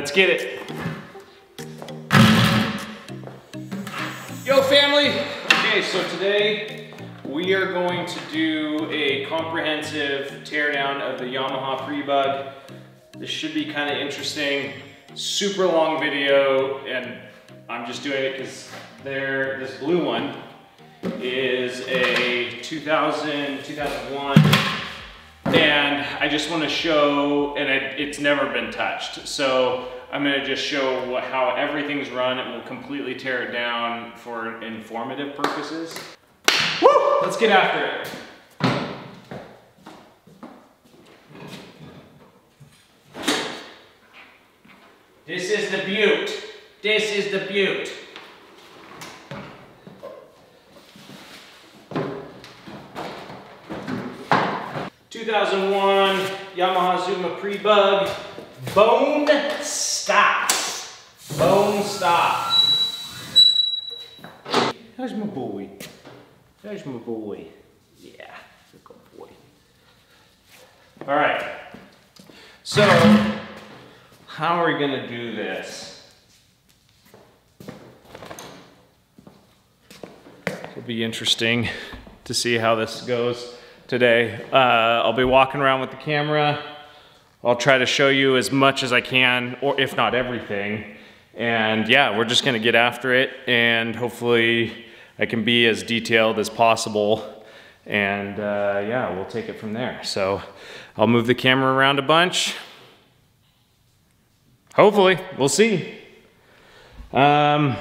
Let's get it. Yo family! Okay, so today we are going to do a comprehensive teardown of the Yamaha Prebug. This should be kind of interesting. Super long video, and I'm just doing it because there, this blue one is a 2000, 2001 and I just want to show, and it, it's never been touched. So I'm going to just show what, how everything's run. It will completely tear it down for informative purposes. Woo! Let's get after it. This is the butte. This is the butte. Two thousand one Yamaha Zuma pre-bug, bone stop. Bone stop. There's my boy. There's my boy. Yeah, good boy. All right. So, how are we gonna do this? It'll be interesting to see how this goes today. Uh, I'll be walking around with the camera. I'll try to show you as much as I can, or if not everything. And yeah, we're just gonna get after it and hopefully I can be as detailed as possible. And uh, yeah, we'll take it from there. So I'll move the camera around a bunch. Hopefully, we'll see. Um,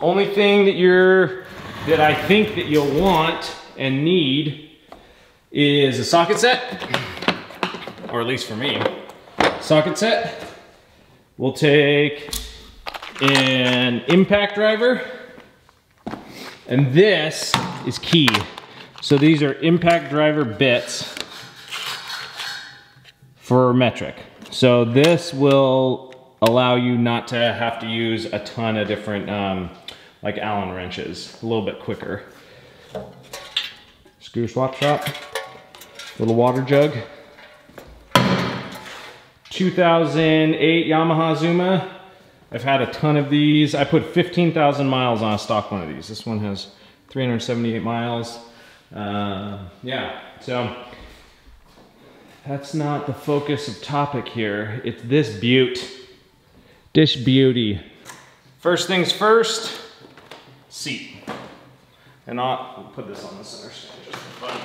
only thing that you're, that I think that you'll want and need is a socket set, or at least for me. Socket set. We'll take an impact driver, and this is key. So these are impact driver bits for metric. So this will allow you not to have to use a ton of different um, like Allen wrenches, a little bit quicker. Scooter Swap Shop, little water jug. 2008 Yamaha Zuma. I've had a ton of these. I put 15,000 miles on a stock one of these. This one has 378 miles. Uh, yeah, so that's not the focus of topic here. It's this butte. This beauty. First things first, seat. And I'll put this on the center stand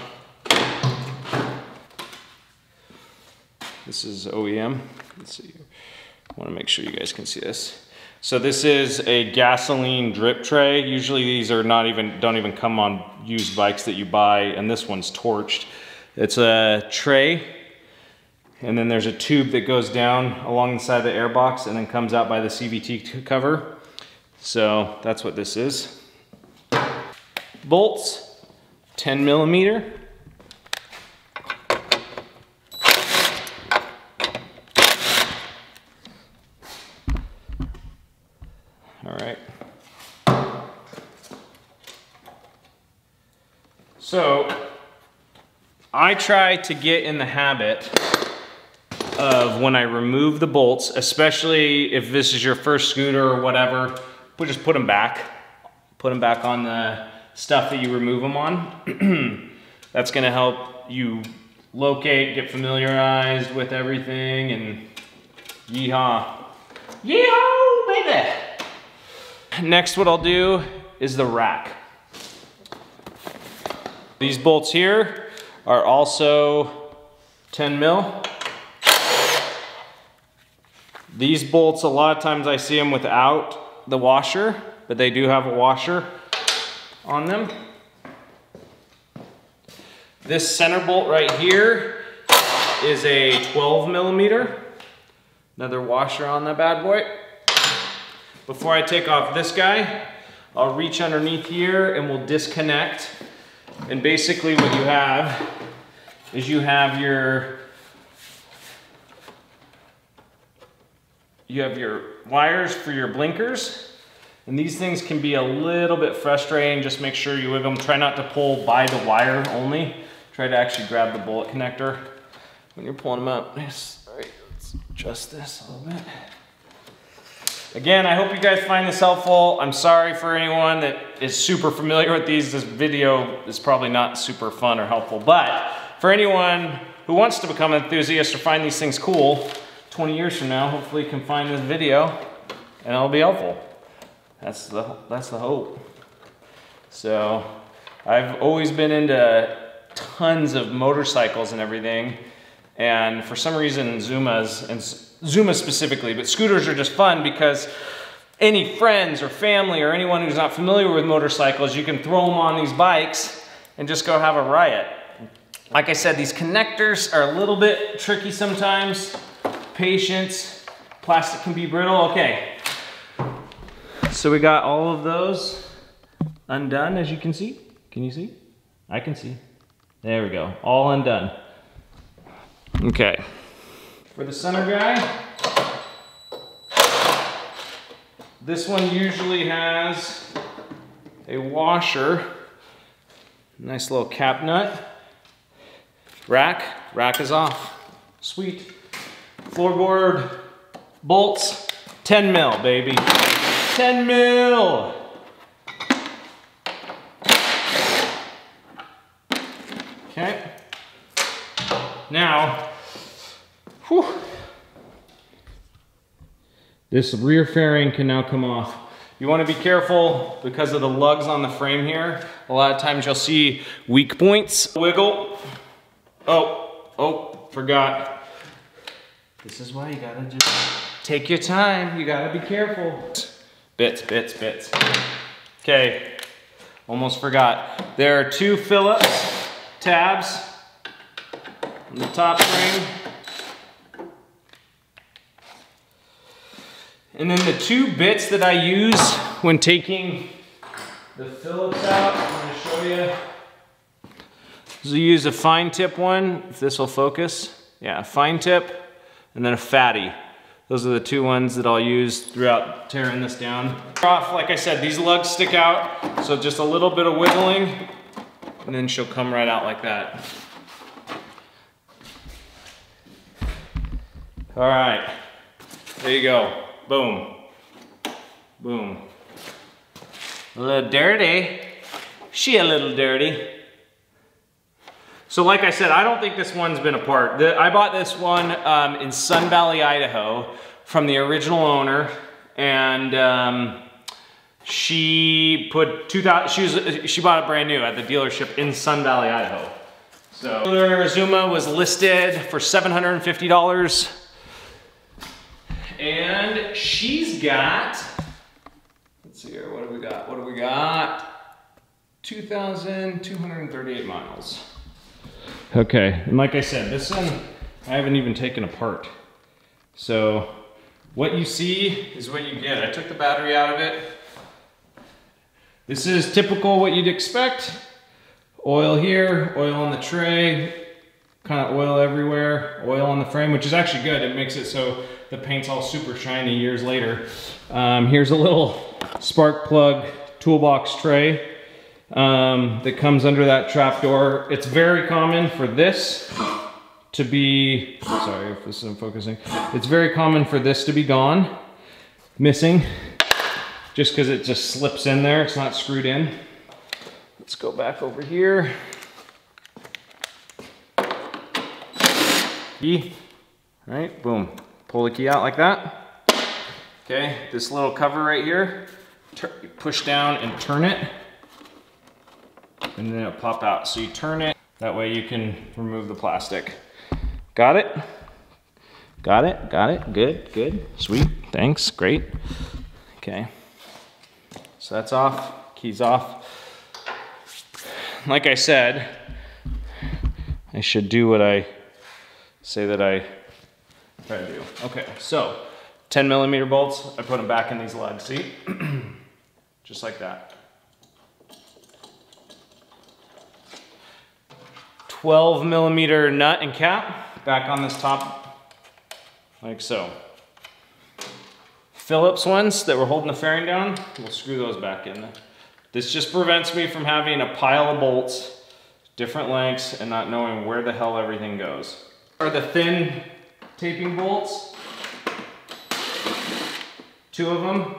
This is OEM. Let's see. I want to make sure you guys can see this. So this is a gasoline drip tray. Usually these are not even, don't even come on used bikes that you buy, and this one's torched. It's a tray, and then there's a tube that goes down along the side of the airbox and then comes out by the CVT cover. So that's what this is. Bolts, 10 millimeter. All right. So I try to get in the habit of when I remove the bolts, especially if this is your first scooter or whatever, we'll just put them back. Put them back on the stuff that you remove them on. That's gonna help you locate, get familiarized with everything, and yeehaw. Yeehaw, baby! Next, what I'll do is the rack. These bolts here are also 10 mil. These bolts, a lot of times I see them without the washer, but they do have a washer on them. This center bolt right here is a 12 millimeter. Another washer on that bad boy. Before I take off this guy, I'll reach underneath here and we'll disconnect. And basically what you have is you have your you have your wires for your blinkers. And these things can be a little bit frustrating. Just make sure you wiggle them. Try not to pull by the wire only. Try to actually grab the bullet connector when you're pulling them out. Yes. All right, let's adjust this a little bit. Again, I hope you guys find this helpful. I'm sorry for anyone that is super familiar with these. This video is probably not super fun or helpful, but for anyone who wants to become an enthusiast or find these things cool, 20 years from now, hopefully you can find this video and it'll be helpful. That's the, that's the hope. So I've always been into tons of motorcycles and everything. And for some reason, Zumas, and Zuma specifically, but scooters are just fun because any friends or family or anyone who's not familiar with motorcycles, you can throw them on these bikes and just go have a riot. Like I said, these connectors are a little bit tricky sometimes. Patience, plastic can be brittle. Okay, so we got all of those undone as you can see. Can you see? I can see. There we go, all undone. Okay. For the center guy, this one usually has a washer, nice little cap nut. Rack, rack is off. Sweet. Floorboard bolts, 10 mil, baby. 10 mil. Okay. Now, whew, this rear fairing can now come off. You wanna be careful because of the lugs on the frame here. A lot of times you'll see weak points. Wiggle. Oh, oh, forgot. This is why you gotta just take your time. You gotta be careful. Bits, bits, bits. Okay, almost forgot. There are two Phillips tabs on the top frame. And then the two bits that I use when taking the Phillips out, I'm gonna show you. So you use a fine tip one, if this will focus. Yeah, a fine tip, and then a fatty. Those are the two ones that I'll use throughout tearing this down. Off, like I said, these lugs stick out, so just a little bit of wiggling, and then she'll come right out like that. All right, there you go. Boom, boom. A little dirty. She a little dirty. So like I said, I don't think this one's been apart. The, I bought this one um, in Sun Valley, Idaho from the original owner and um, she put 2000, she, was, she bought it brand new at the dealership in Sun Valley, Idaho. So Zuma was listed for $750 and she's got, let's see here, what do we got? What do we got? 2,238 miles. Okay, and like I said, this one I haven't even taken apart. So what you see is what you get. I took the battery out of it. This is typical what you'd expect. Oil here, oil on the tray, kind of oil everywhere, oil on the frame, which is actually good. It makes it so the paint's all super shiny years later. Um, here's a little spark plug toolbox tray um, that comes under that trap door. It's very common for this to be, sorry if this isn't focusing. It's very common for this to be gone, missing, just because it just slips in there. It's not screwed in. Let's go back over here. Key, right, boom. Pull the key out like that. Okay, this little cover right here, push down and turn it and then it'll pop out. So you turn it, that way you can remove the plastic. Got it? Got it, got it, good, good, sweet, thanks, great. Okay, so that's off, keys off. Like I said, I should do what I say that I Okay, so 10 millimeter bolts, I put them back in these lugs, see? Just like that. 12 millimeter nut and cap back on this top, like so. Phillips ones that were holding the fairing down, we'll screw those back in. This just prevents me from having a pile of bolts, different lengths, and not knowing where the hell everything goes. Are the thin taping bolts. Two of them,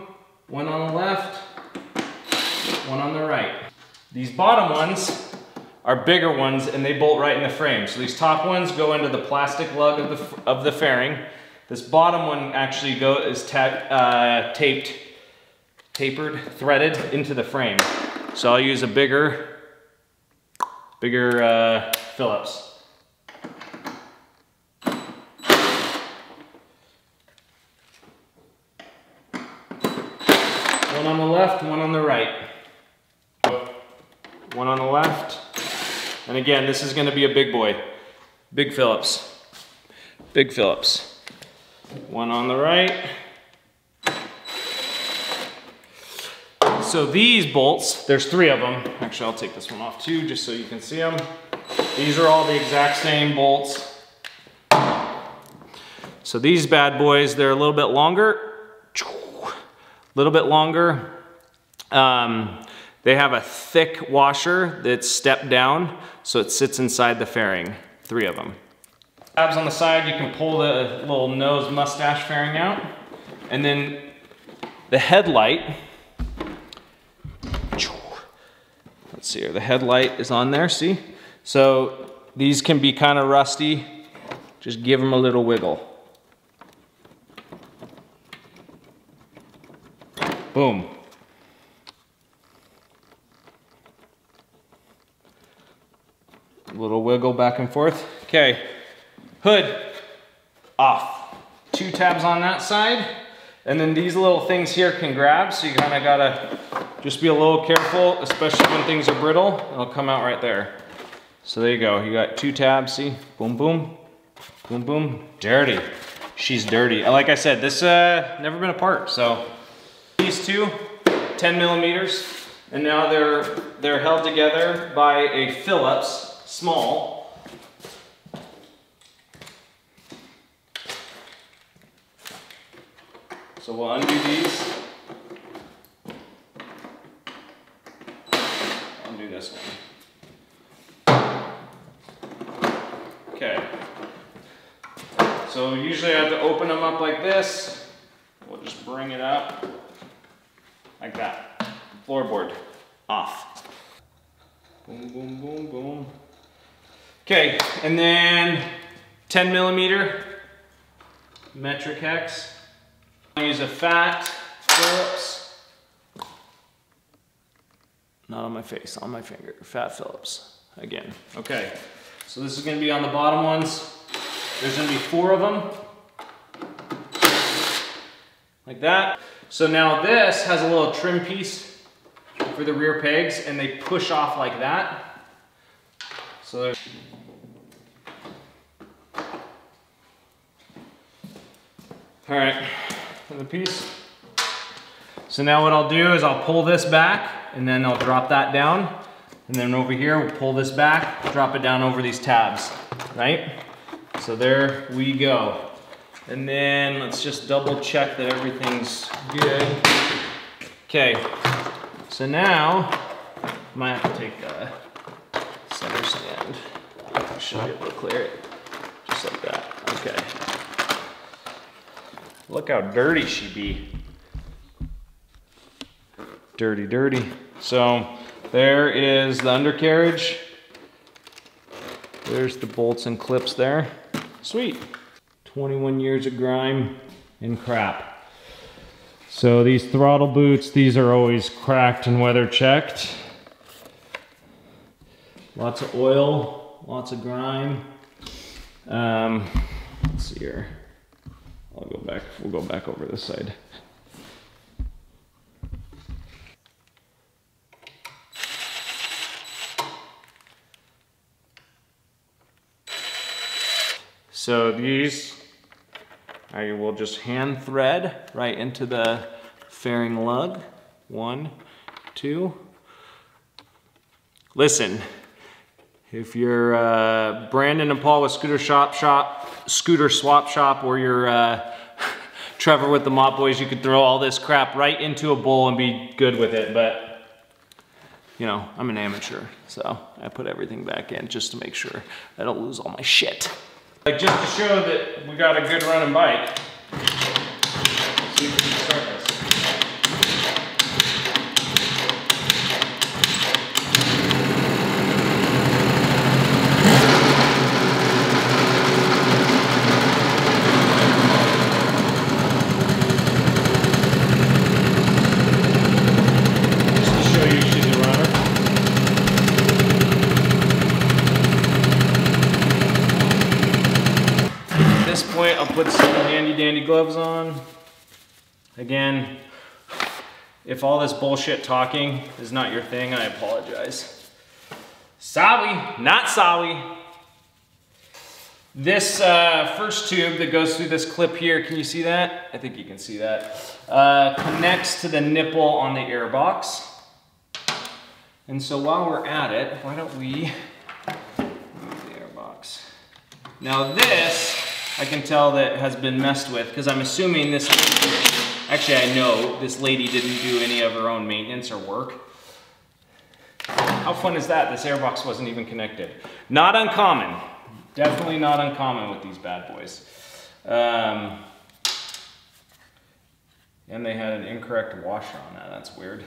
one on the left, one on the right. These bottom ones are bigger ones and they bolt right in the frame. So these top ones go into the plastic lug of the, of the fairing. This bottom one actually go, is ta uh, taped, tapered, threaded into the frame. So I'll use a bigger, bigger uh, Phillips. One on the left, one on the right. One on the left. And again, this is gonna be a big boy. Big Phillips. Big Phillips. One on the right. So these bolts, there's three of them. Actually, I'll take this one off too, just so you can see them. These are all the exact same bolts. So these bad boys, they're a little bit longer. A little bit longer. Um, they have a thick washer that's stepped down, so it sits inside the fairing, three of them. Tabs on the side, you can pull the little nose mustache fairing out. And then the headlight, let's see here, the headlight is on there, see? So these can be kind of rusty. Just give them a little wiggle. Boom. Little wiggle back and forth. Okay, hood off. Two tabs on that side. And then these little things here can grab, so you kind of gotta just be a little careful, especially when things are brittle. It'll come out right there. So there you go. You got two tabs, see? Boom, boom, boom, boom. Dirty. She's dirty. Like I said, this uh, never been apart, so. These two, 10 millimeters, and now they're, they're held together by a Phillips, small. So we'll undo these. Undo this one. Okay. So usually I have to open them up like this. We'll just bring it up like that. Floorboard off. Boom, boom, boom, boom. Okay, and then 10 millimeter metric hex. I use a fat Phillips. Not on my face, on my finger. Fat Phillips, again. Okay, so this is gonna be on the bottom ones. There's gonna be four of them. Like that. So now this has a little trim piece for the rear pegs and they push off like that. So there's All right, the piece. So now what I'll do is I'll pull this back and then I'll drop that down. And then over here, we'll pull this back, drop it down over these tabs, right? So there we go. And then let's just double check that everything's good. Okay, so now, I might have to take the center stand. I should be able to clear it, just like that, okay. Look how dirty she be. Dirty, dirty. So there is the undercarriage. There's the bolts and clips there. Sweet. 21 years of grime and crap. So these throttle boots, these are always cracked and weather checked. Lots of oil, lots of grime. Um, let's see here. I'll go back, we'll go back over this side. So these, I will just hand thread right into the fairing lug. One, two. Listen, if you're uh, Brandon and Paul with Scooter Swap Shop, Scooter Swap Shop, or you're uh, Trevor with the Mopboyz, you could throw all this crap right into a bowl and be good with it. But you know, I'm an amateur, so I put everything back in just to make sure I don't lose all my shit. Like just to show that we got a good running bike. Let's see if we can start this. put some gloves on. Again, if all this bullshit talking is not your thing, I apologize. Sorry, not sorry. This uh, first tube that goes through this clip here, can you see that? I think you can see that. Uh, connects to the nipple on the air box. And so while we're at it, why don't we move the air box. Now this, I can tell that has been messed with because I'm assuming this Actually, I know this lady didn't do any of her own maintenance or work. How fun is that? This airbox wasn't even connected. Not uncommon. Definitely not uncommon with these bad boys. Um, and they had an incorrect washer on that. That's weird.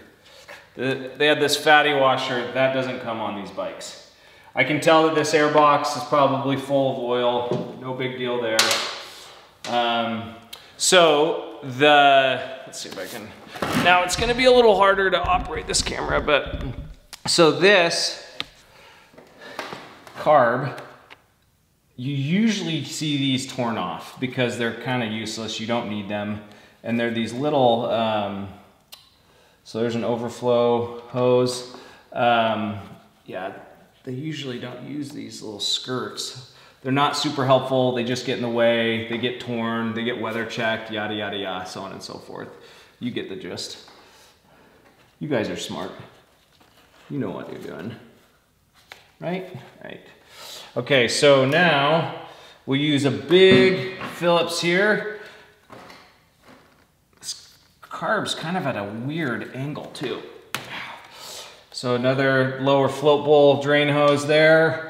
The, they had this fatty washer. That doesn't come on these bikes. I can tell that this airbox is probably full of oil. No big deal there. Um, so the, let's see if I can, now it's gonna be a little harder to operate this camera, but, so this carb, you usually see these torn off because they're kind of useless, you don't need them. And they're these little, um, so there's an overflow hose. Um, yeah, they usually don't use these little skirts. They're not super helpful. They just get in the way. They get torn. They get weather checked, yada, yada, yada, so on and so forth. You get the gist. You guys are smart. You know what you're doing. Right? Right. Okay, so now we use a big Phillips here. This carb's kind of at a weird angle too. So another lower float bowl drain hose there.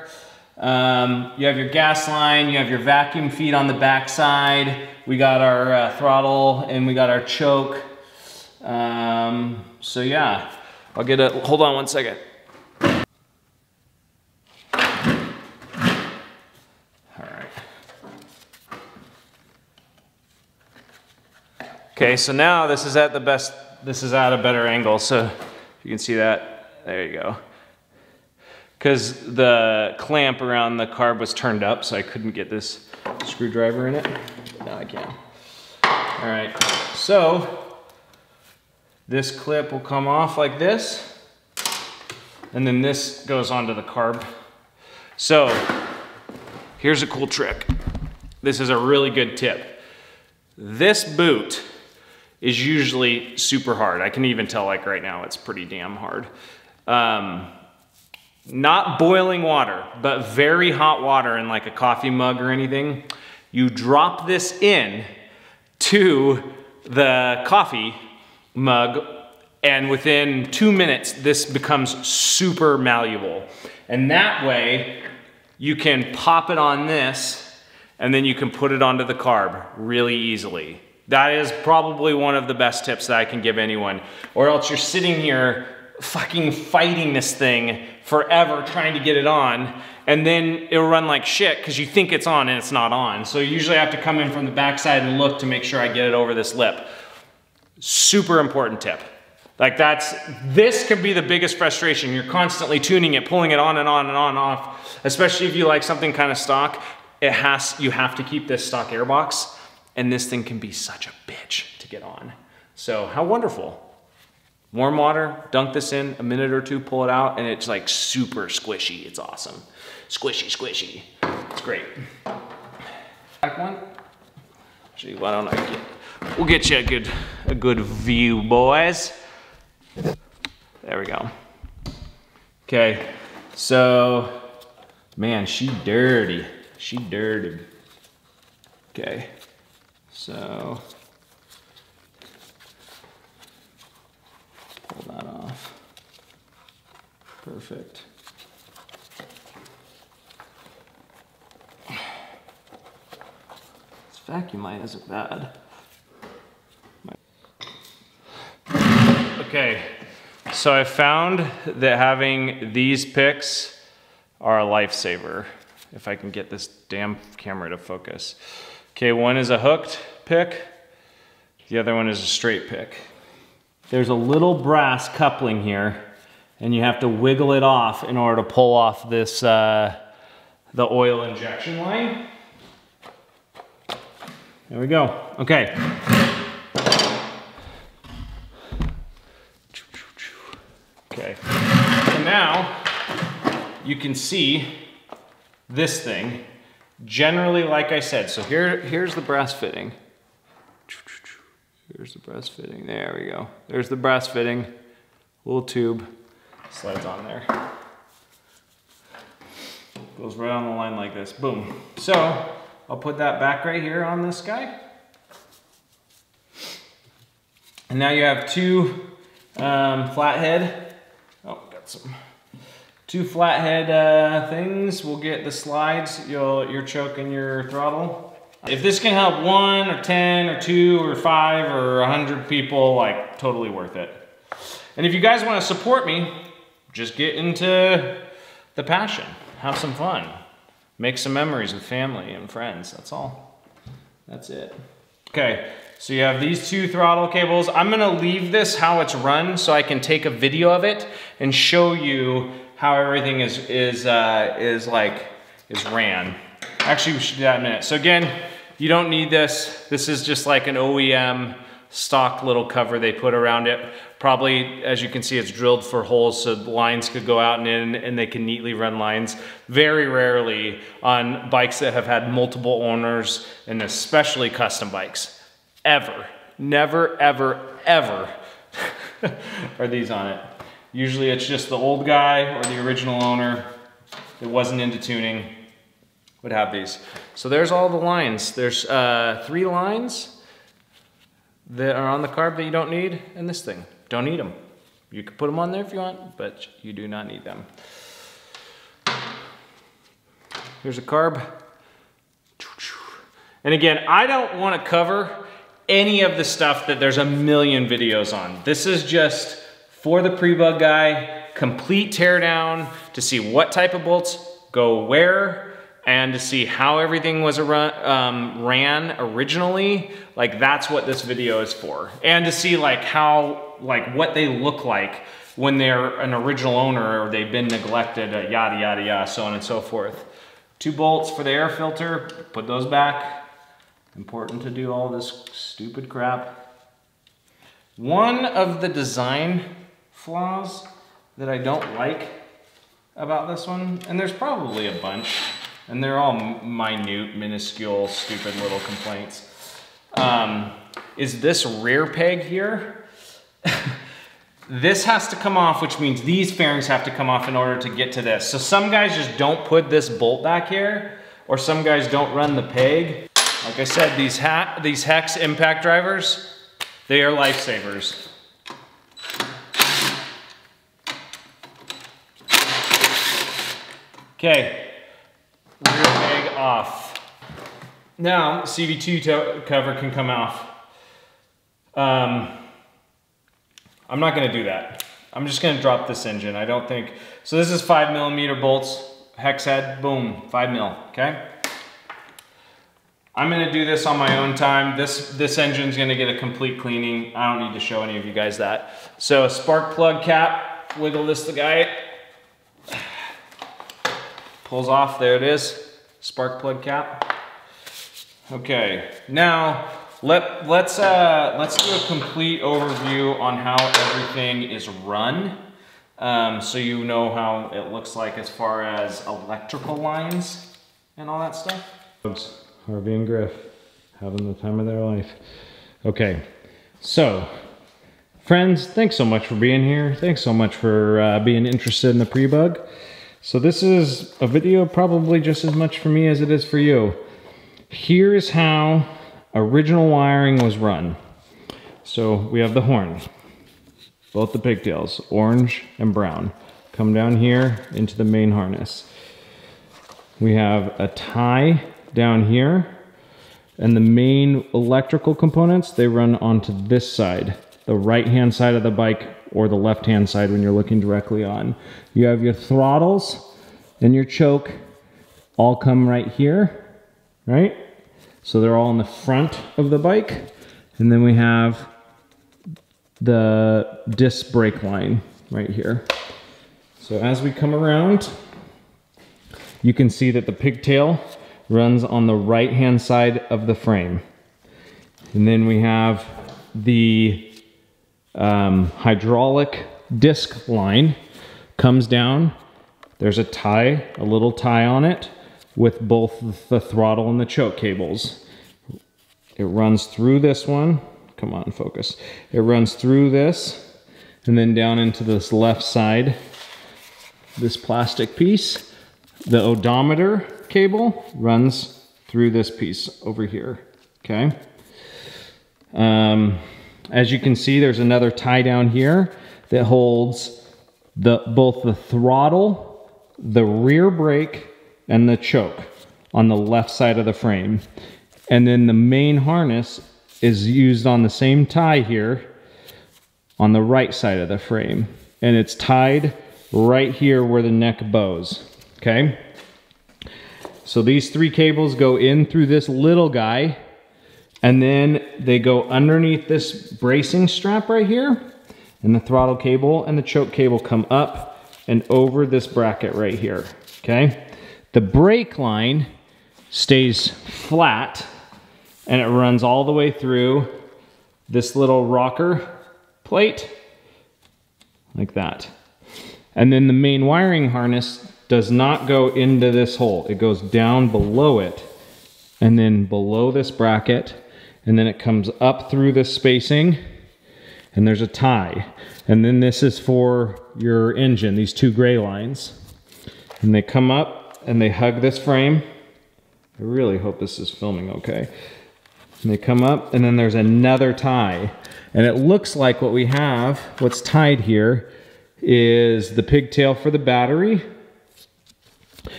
Um, you have your gas line, you have your vacuum feed on the back side. We got our uh, throttle and we got our choke. Um, so yeah, I'll get a, hold on one second. All right. Okay, so now this is at the best, this is at a better angle. So you can see that, there you go because the clamp around the carb was turned up, so I couldn't get this screwdriver in it. Now I can. All right, so this clip will come off like this, and then this goes onto the carb. So here's a cool trick. This is a really good tip. This boot is usually super hard. I can even tell like right now it's pretty damn hard. Um, not boiling water, but very hot water in like a coffee mug or anything, you drop this in to the coffee mug and within two minutes, this becomes super malleable. And that way, you can pop it on this and then you can put it onto the carb really easily. That is probably one of the best tips that I can give anyone. Or else you're sitting here fucking fighting this thing forever trying to get it on and then it'll run like shit because you think it's on and it's not on. So usually I have to come in from the backside and look to make sure I get it over this lip. Super important tip. Like that's, this can be the biggest frustration. You're constantly tuning it, pulling it on and on and on and off, especially if you like something kind of stock. It has, you have to keep this stock airbox and this thing can be such a bitch to get on. So how wonderful. Warm water, dunk this in, a minute or two, pull it out, and it's like super squishy. It's awesome. Squishy, squishy. It's great. Back one. Gee, why don't I get, we'll get you a good, a good view, boys. There we go. Okay, so, man, she dirty. She dirty. Okay, so pull that off. Perfect. This vacuum line isn't bad. Okay, so I found that having these picks are a lifesaver. If I can get this damn camera to focus. Okay, one is a hooked pick, the other one is a straight pick there's a little brass coupling here and you have to wiggle it off in order to pull off this, uh, the oil injection line. There we go. Okay. Okay. So now you can see this thing generally like I said. So here, here's the brass fitting. Here's the brass fitting. There we go. There's the brass fitting. Little tube. Slides on there. Goes right on the line like this. Boom. So I'll put that back right here on this guy. And now you have two um, flathead. Oh, got some. Two flathead uh, things. We'll get the slides, You'll, your choke and your throttle. If this can help one or 10 or two or five or a 100 people, like totally worth it. And if you guys wanna support me, just get into the passion. Have some fun. Make some memories with family and friends, that's all. That's it. Okay, so you have these two throttle cables. I'm gonna leave this how it's run so I can take a video of it and show you how everything is, is, uh, is like, is ran. Actually, we should do that in a minute. So again, you don't need this. This is just like an OEM stock little cover they put around it. Probably, as you can see, it's drilled for holes so lines could go out and in and they can neatly run lines. Very rarely on bikes that have had multiple owners and especially custom bikes. Ever. Never, ever, ever are these on it. Usually it's just the old guy or the original owner that wasn't into tuning would have these. So there's all the lines. There's uh, three lines that are on the carb that you don't need and this thing. Don't need them. You can put them on there if you want, but you do not need them. Here's a carb. And again, I don't want to cover any of the stuff that there's a million videos on. This is just for the pre-bug guy, complete teardown to see what type of bolts go where and to see how everything was run, um, ran originally. Like that's what this video is for. And to see like how, like what they look like when they're an original owner or they've been neglected, uh, yada, yada, yada, so on and so forth. Two bolts for the air filter, put those back. Important to do all this stupid crap. One of the design flaws that I don't like about this one, and there's probably a bunch, and they're all minute, minuscule, stupid little complaints, um, is this rear peg here. this has to come off, which means these fairings have to come off in order to get to this. So some guys just don't put this bolt back here, or some guys don't run the peg. Like I said, these, these hex impact drivers, they are lifesavers. Okay, rear peg off. Now, CVT cover can come off. Um, I'm not gonna do that. I'm just gonna drop this engine. I don't think, so this is five millimeter bolts, hex head, boom, five mil, okay? I'm gonna do this on my own time. This, this engine's gonna get a complete cleaning. I don't need to show any of you guys that. So a spark plug cap, wiggle this the guy, Pulls off, there it is, spark plug cap. Okay, now let, let's, uh, let's do a complete overview on how everything is run. Um, so you know how it looks like as far as electrical lines and all that stuff. Harvey and Griff having the time of their life. Okay, so friends, thanks so much for being here. Thanks so much for uh, being interested in the pre-bug. So this is a video probably just as much for me as it is for you. Here is how original wiring was run. So we have the horn, both the pigtails, orange and brown, come down here into the main harness. We have a tie down here, and the main electrical components, they run onto this side, the right-hand side of the bike or the left-hand side when you're looking directly on. You have your throttles and your choke all come right here, right? So they're all in the front of the bike. And then we have the disc brake line right here. So as we come around, you can see that the pigtail runs on the right-hand side of the frame. And then we have the um, hydraulic disc line comes down. There's a tie, a little tie on it with both the throttle and the choke cables. It runs through this one. Come on, focus. It runs through this and then down into this left side, this plastic piece. The odometer cable runs through this piece over here, okay? Um, as you can see, there's another tie down here that holds the both the throttle, the rear brake, and the choke on the left side of the frame. And then the main harness is used on the same tie here on the right side of the frame. And it's tied right here where the neck bows, okay? So these three cables go in through this little guy and then they go underneath this bracing strap right here and the throttle cable and the choke cable come up and over this bracket right here, okay? The brake line stays flat and it runs all the way through this little rocker plate like that. And then the main wiring harness does not go into this hole. It goes down below it and then below this bracket and then it comes up through this spacing and there's a tie. And then this is for your engine, these two gray lines. And they come up and they hug this frame. I really hope this is filming okay. And they come up and then there's another tie. And it looks like what we have, what's tied here, is the pigtail for the battery.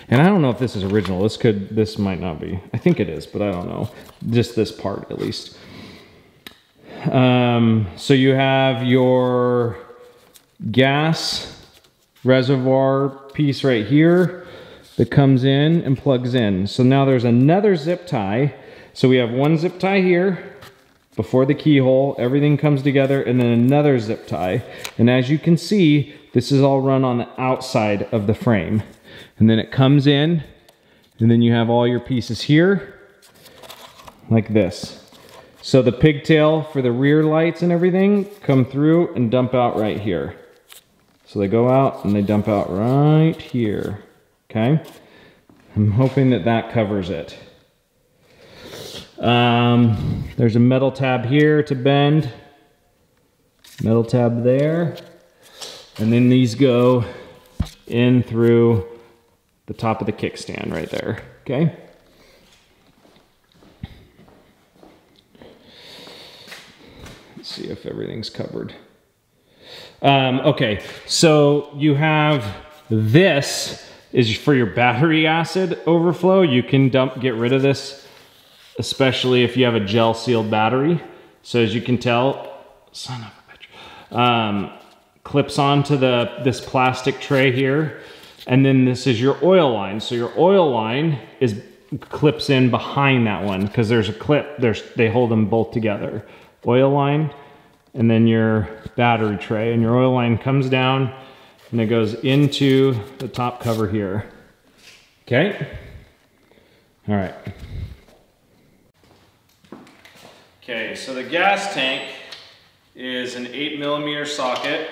And I don't know if this is original. This could, this might not be. I think it is, but I don't know. Just this part at least. Um, so you have your gas reservoir piece right here that comes in and plugs in. So now there's another zip tie. So we have one zip tie here before the keyhole, everything comes together, and then another zip tie. And as you can see, this is all run on the outside of the frame. And then it comes in, and then you have all your pieces here, like this. So the pigtail for the rear lights and everything come through and dump out right here. So they go out and they dump out right here, okay? I'm hoping that that covers it. Um, there's a metal tab here to bend. Metal tab there. And then these go in through the top of the kickstand right there, okay? Let's see if everything's covered. Um, okay, so you have this is for your battery acid overflow. You can dump, get rid of this, especially if you have a gel sealed battery. So as you can tell, son of a bitch, um, clips onto the this plastic tray here. And then this is your oil line. So your oil line is clips in behind that one because there's a clip, there's, they hold them both together oil line and then your battery tray. And your oil line comes down and it goes into the top cover here. Okay? All right. Okay, so the gas tank is an eight millimeter socket.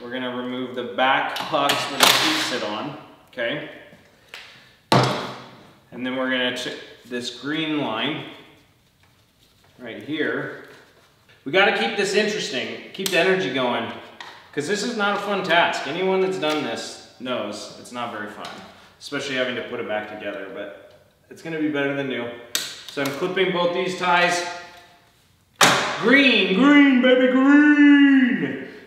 We're gonna remove the back hooks where the seats sit on, okay? And then we're gonna, this green line right here. We got to keep this interesting, keep the energy going, because this is not a fun task. Anyone that's done this knows it's not very fun, especially having to put it back together, but it's going to be better than new. So I'm clipping both these ties. Green, green, baby, green!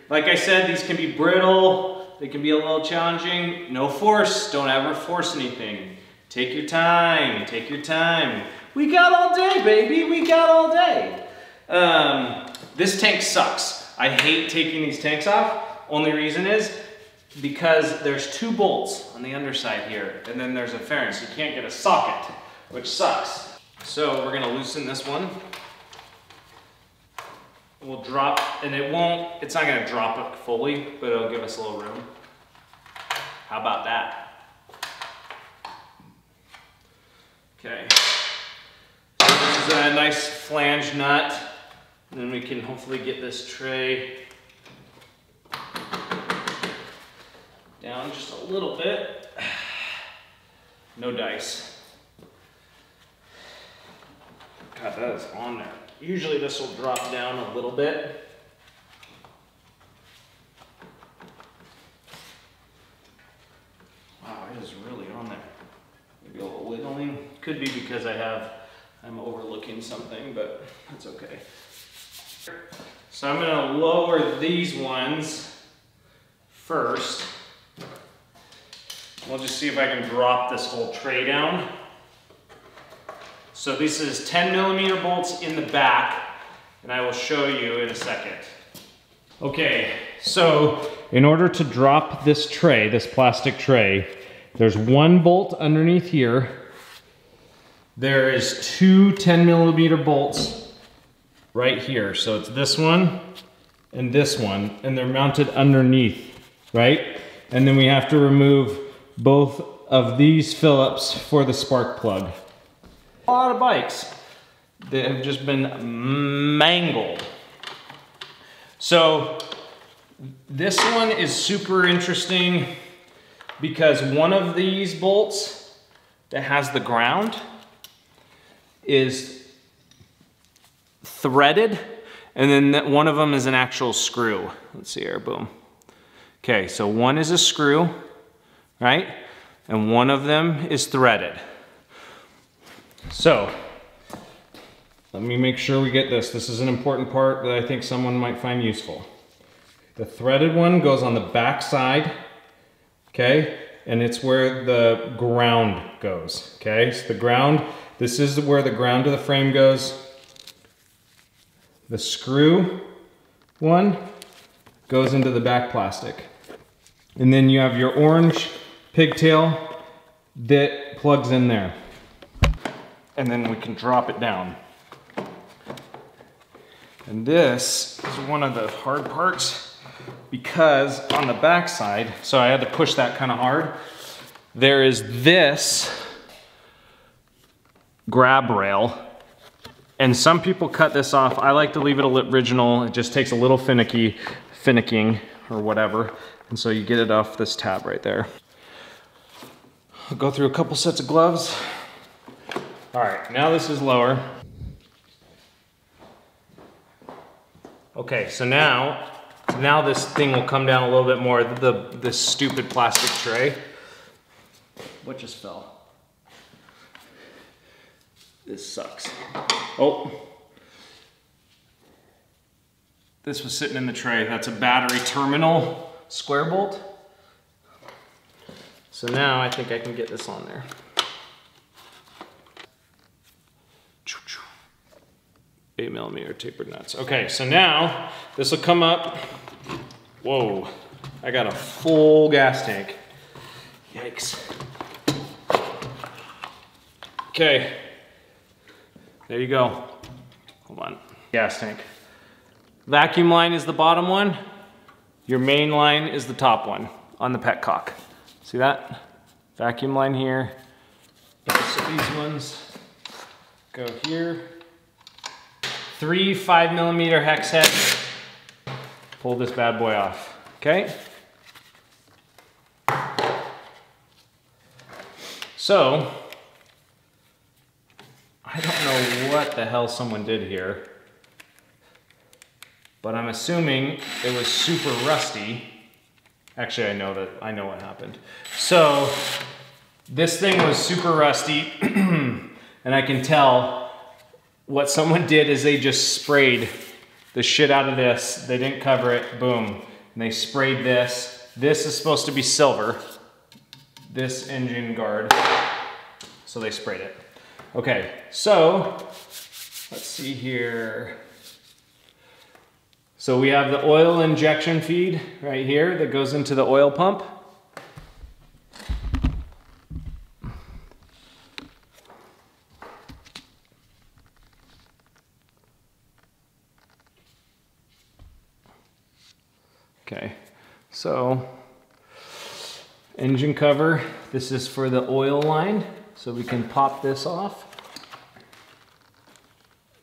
Like I said, these can be brittle, they can be a little challenging. No force, don't ever force anything. Take your time, take your time. We got all day, baby. We got all day. Um, this tank sucks. I hate taking these tanks off. Only reason is because there's two bolts on the underside here, and then there's a fairing, so you can't get a socket, which sucks. So we're gonna loosen this one. We'll drop, and it won't, it's not gonna drop it fully, but it'll give us a little room. How about that? Okay. So this is a nice flange nut. And then we can hopefully get this tray down just a little bit. No dice. God, that is on there. Usually this will drop down a little bit. Wow, it is really on there. Maybe a little wiggling. Could be because I have, I'm overlooking something, but that's okay. So I'm gonna lower these ones first. We'll just see if I can drop this whole tray down. So this is 10 millimeter bolts in the back, and I will show you in a second. Okay, so in order to drop this tray, this plastic tray, there's one bolt underneath here. There is two 10 millimeter bolts right here. So it's this one and this one, and they're mounted underneath, right? And then we have to remove both of these Phillips for the spark plug. A lot of bikes that have just been mangled. So this one is super interesting because one of these bolts that has the ground is threaded and then one of them is an actual screw. Let's see here, boom. Okay, so one is a screw, right? And one of them is threaded. So, let me make sure we get this. This is an important part that I think someone might find useful. The threaded one goes on the back side, okay? And it's where the ground goes, okay? So the ground, this is where the ground of the frame goes. The screw one goes into the back plastic. And then you have your orange pigtail that plugs in there. And then we can drop it down. And this is one of the hard parts because on the back side, so I had to push that kind of hard, there is this grab rail. And some people cut this off. I like to leave it original. It just takes a little finicky, finicking or whatever. And so you get it off this tab right there. I'll go through a couple sets of gloves. All right, now this is lower. Okay, so now, now this thing will come down a little bit more, the, this stupid plastic tray. What just fell? This sucks. Oh. This was sitting in the tray. That's a battery terminal square bolt. So now I think I can get this on there. Eight millimeter tapered nuts. Okay, so now this will come up. Whoa, I got a full gas tank. Yikes. Okay, there you go. Hold on, gas tank. Vacuum line is the bottom one. Your main line is the top one on the petcock. See that? Vacuum line here. So these ones go here. Three five millimeter hex heads. Pull this bad boy off, okay? So, I don't know what the hell someone did here, but I'm assuming it was super rusty. Actually, I know that, I know what happened. So, this thing was super rusty, and I can tell what someone did is they just sprayed the shit out of this. They didn't cover it, boom. And they sprayed this. This is supposed to be silver, this engine guard. So they sprayed it. Okay, so let's see here. So we have the oil injection feed right here that goes into the oil pump. Okay, so engine cover, this is for the oil line, so we can pop this off.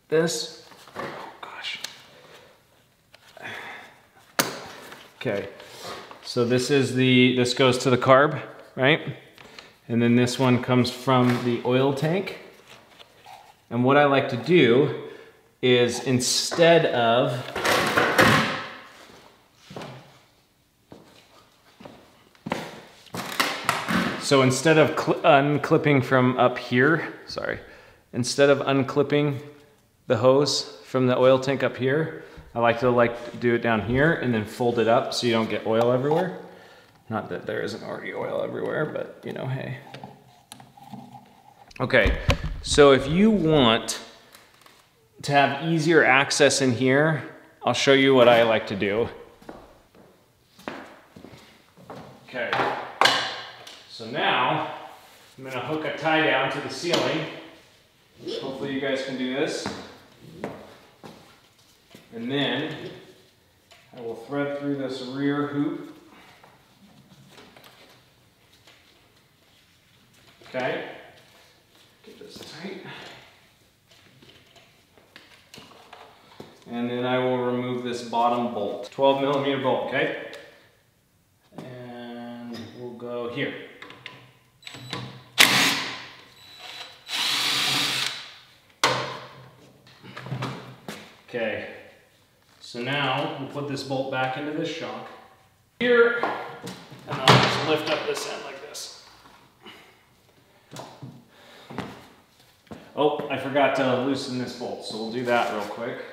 this. Oh gosh. Okay, so this is the, this goes to the carb, right? And then this one comes from the oil tank. And what I like to do is instead of So instead of unclipping from up here, sorry, instead of unclipping the hose from the oil tank up here, I like to like do it down here and then fold it up so you don't get oil everywhere. Not that there isn't already oil everywhere, but you know, hey. Okay, so if you want to have easier access in here, I'll show you what I like to do. Okay. So now, I'm gonna hook a tie down to the ceiling. Hopefully you guys can do this. And then, I will thread through this rear hoop. Okay, get this tight. And then I will remove this bottom bolt, 12 millimeter bolt, okay? And we'll go here. Okay, so now we'll put this bolt back into this shock. Here, and I'll just lift up this end like this. Oh, I forgot to loosen this bolt, so we'll do that real quick.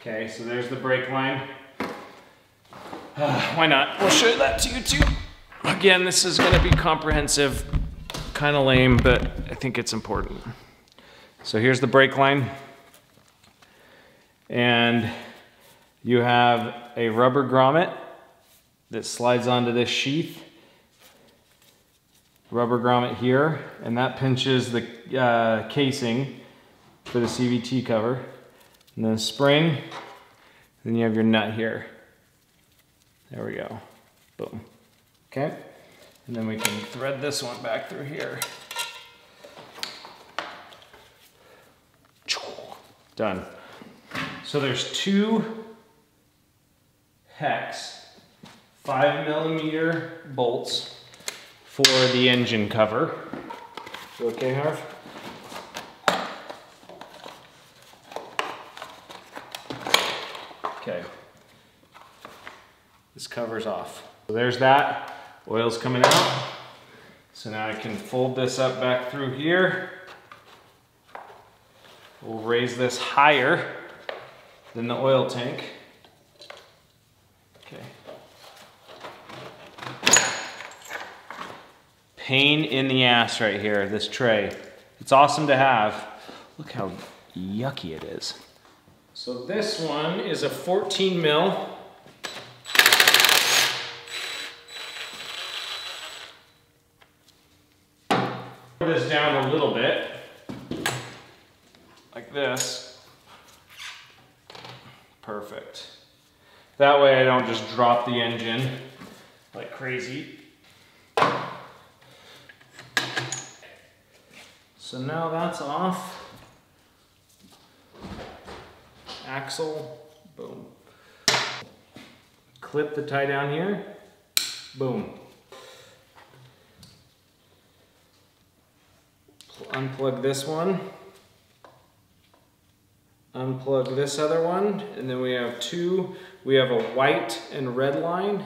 Okay, so there's the brake line. Uh, why not? We'll show that to you too. Again, this is gonna be comprehensive, kind of lame, but I think it's important. So here's the brake line and you have a rubber grommet that slides onto this sheath. Rubber grommet here, and that pinches the uh, casing for the CVT cover. And then spring, then you have your nut here. There we go, boom. Okay, and then we can thread this one back through here. Done. So there's two hex five millimeter bolts for the engine cover. You okay, Harv? Okay. This cover's off. So there's that. Oil's coming out. So now I can fold this up back through here. We'll raise this higher than the oil tank. Okay. Pain in the ass right here, this tray. It's awesome to have. Look how yucky it is. So this one is a 14 mil. Put this down a little bit, like this. Perfect. That way I don't just drop the engine like crazy. So now that's off. Axle, boom. Clip the tie down here, boom. Unplug this one unplug this other one, and then we have two. We have a white and red line,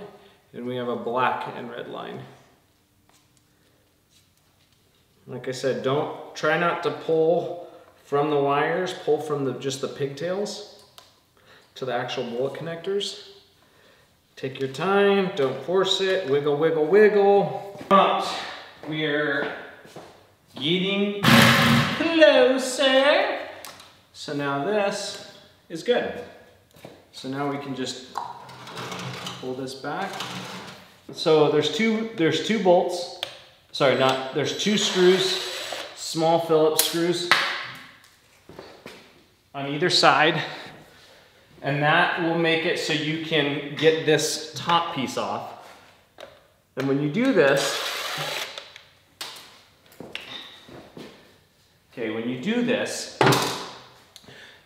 and we have a black and red line. Like I said, don't try not to pull from the wires, pull from the just the pigtails to the actual bullet connectors. Take your time, don't force it, wiggle, wiggle, wiggle. But we're getting closer. So now this is good. So now we can just pull this back. So there's two, there's two bolts. Sorry, not, there's two screws, small Phillips screws on either side. And that will make it so you can get this top piece off. And when you do this, okay, when you do this,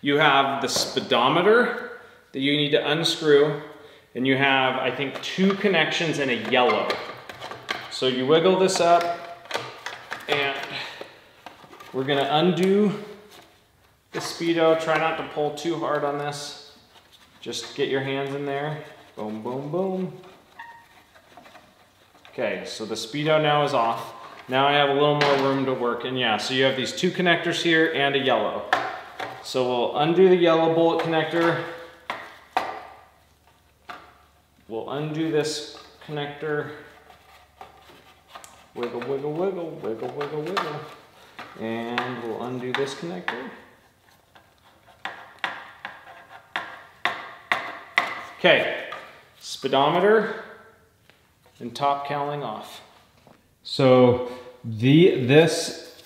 You have the speedometer that you need to unscrew, and you have, I think, two connections and a yellow. So you wiggle this up, and we're gonna undo the speedo. Try not to pull too hard on this. Just get your hands in there. Boom, boom, boom. Okay, so the speedo now is off. Now I have a little more room to work. And yeah, so you have these two connectors here and a yellow. So we'll undo the yellow bolt connector. We'll undo this connector. Wiggle, wiggle, wiggle, wiggle, wiggle, wiggle. And we'll undo this connector. Okay, speedometer and top cowling off. So the this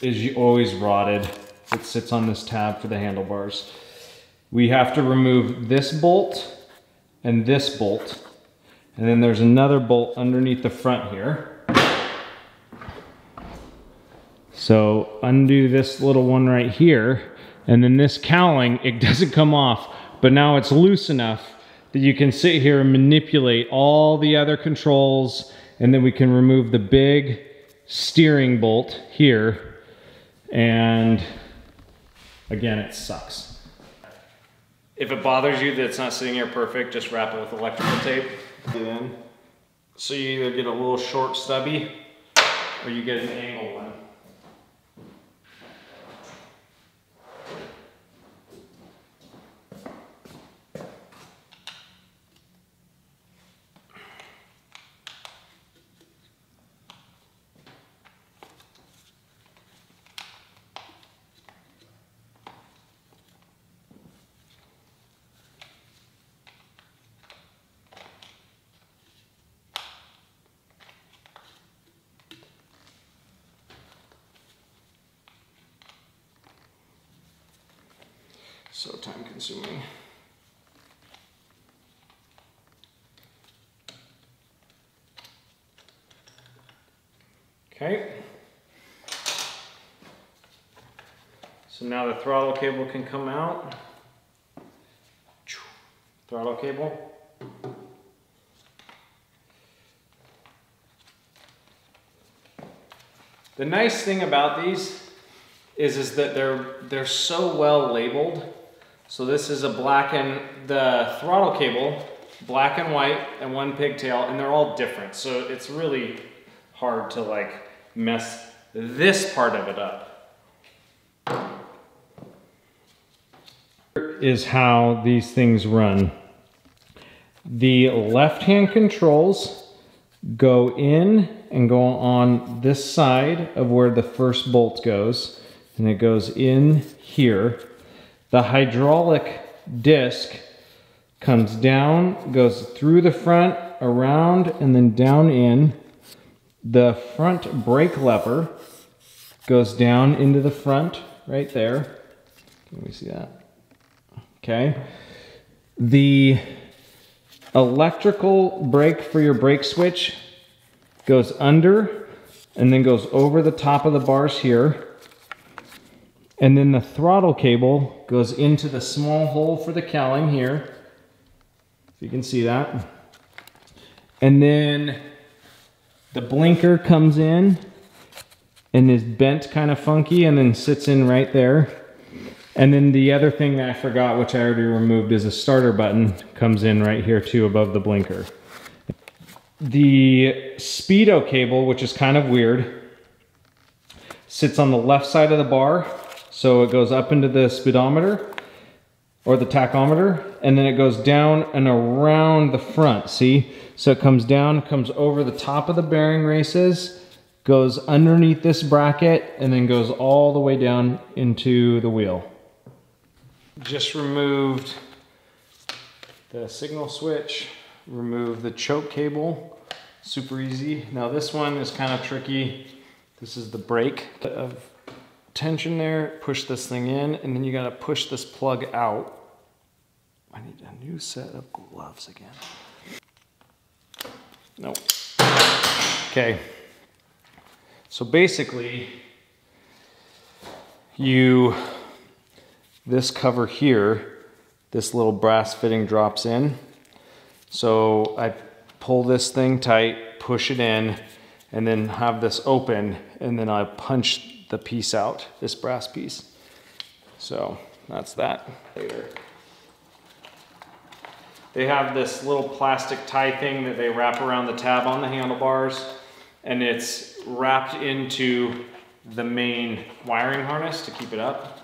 is always rotted. It sits on this tab for the handlebars. We have to remove this bolt and this bolt. And then there's another bolt underneath the front here. So undo this little one right here. And then this cowling, it doesn't come off, but now it's loose enough that you can sit here and manipulate all the other controls and then we can remove the big steering bolt here and again it sucks. If it bothers you that it's not sitting here perfect, just wrap it with electrical tape. In. So you either get a little short stubby or you get an angle one. So time consuming. Okay. So now the throttle cable can come out. Throttle cable. The nice thing about these is, is that they're, they're so well labeled. So this is a black and, the throttle cable, black and white and one pigtail, and they're all different. So it's really hard to like mess this part of it up. Is how these things run. The left hand controls go in and go on this side of where the first bolt goes and it goes in here. The hydraulic disc comes down, goes through the front, around, and then down in. The front brake lever goes down into the front right there. Can we see that? Okay. The electrical brake for your brake switch goes under and then goes over the top of the bars here. And then the throttle cable goes into the small hole for the cowling here. If you can see that. And then the blinker comes in and is bent kind of funky and then sits in right there. And then the other thing that I forgot, which I already removed, is a starter button comes in right here too above the blinker. The speedo cable, which is kind of weird, sits on the left side of the bar. So it goes up into the speedometer or the tachometer, and then it goes down and around the front, see? So it comes down, comes over the top of the bearing races, goes underneath this bracket, and then goes all the way down into the wheel just removed the signal switch, remove the choke cable, super easy. Now this one is kind of tricky. This is the brake of tension there, push this thing in, and then you gotta push this plug out. I need a new set of gloves again. Nope. Okay. So basically, you this cover here, this little brass fitting drops in. So I pull this thing tight, push it in, and then have this open, and then I punch the piece out, this brass piece. So that's that later. They have this little plastic tie thing that they wrap around the tab on the handlebars, and it's wrapped into the main wiring harness to keep it up.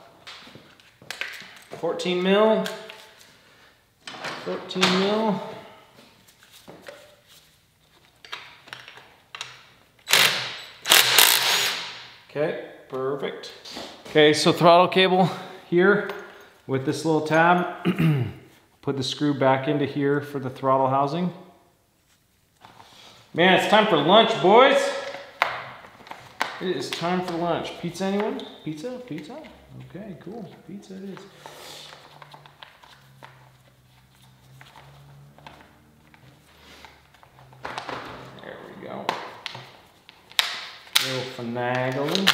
14 mil, 14 mil. Okay, perfect. Okay, so throttle cable here with this little tab. Put the screw back into here for the throttle housing. Man, it's time for lunch, boys. It is time for lunch. Pizza, anyone? Pizza? Pizza? Okay, cool. Pizza it is. There we go. Little finagling.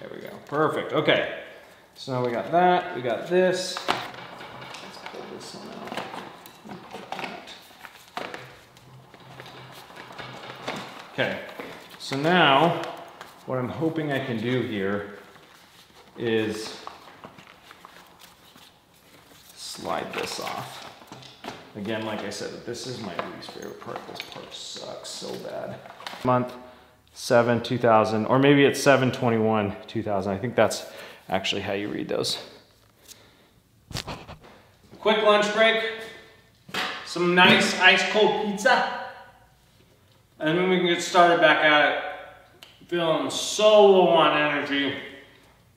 There we go. Perfect. Okay. So now we got that. We got this. Let's pull this one out. Okay. So now, what I'm hoping I can do here is slide this off. Again, like I said, this is my least favorite part. This part sucks so bad. Month 7, 2000, or maybe it's 721, 2000. I think that's actually how you read those. Quick lunch break. Some nice ice cold pizza. And then we can get started back at it. Feeling so low on energy.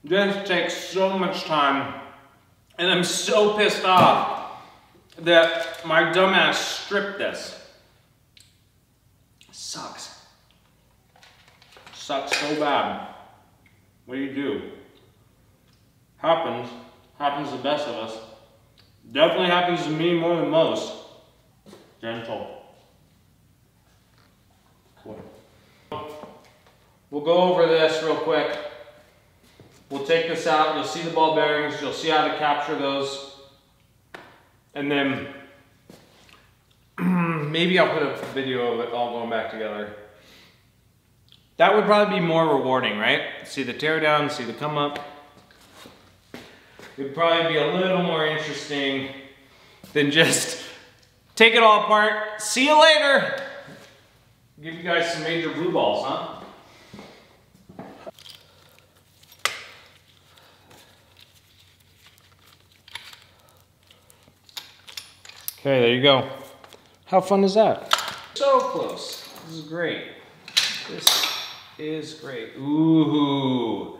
This takes so much time. And I'm so pissed off that my dumbass stripped this. Sucks. Sucks so bad. What do you do? Happens. Happens to the best of us. Definitely happens to me more than most. Gentle. We'll go over this real quick. We'll take this out. You'll see the ball bearings. You'll see how to capture those. And then maybe I'll put a video of it all going back together. That would probably be more rewarding, right? See the teardown, see the come up. It would probably be a little more interesting than just take it all apart. See you later. Give you guys some major blue balls, huh? Okay, there you go. How fun is that? So close. This is great. This is great. Ooh.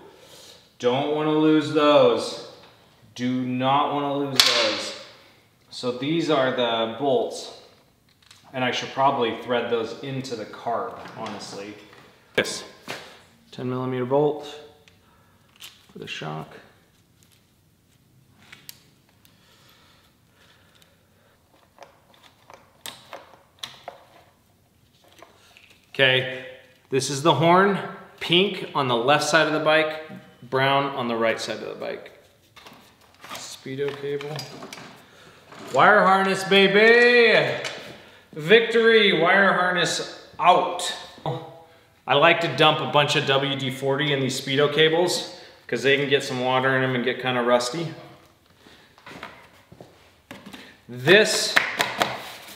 Don't want to lose those. Do not want to lose those. So these are the bolts. And I should probably thread those into the cart, honestly. This 10 millimeter bolt for the shock. Okay, this is the horn, pink on the left side of the bike, brown on the right side of the bike. Speedo cable. Wire harness, baby! Victory, wire harness out. Oh, I like to dump a bunch of WD-40 in these Speedo cables because they can get some water in them and get kind of rusty. This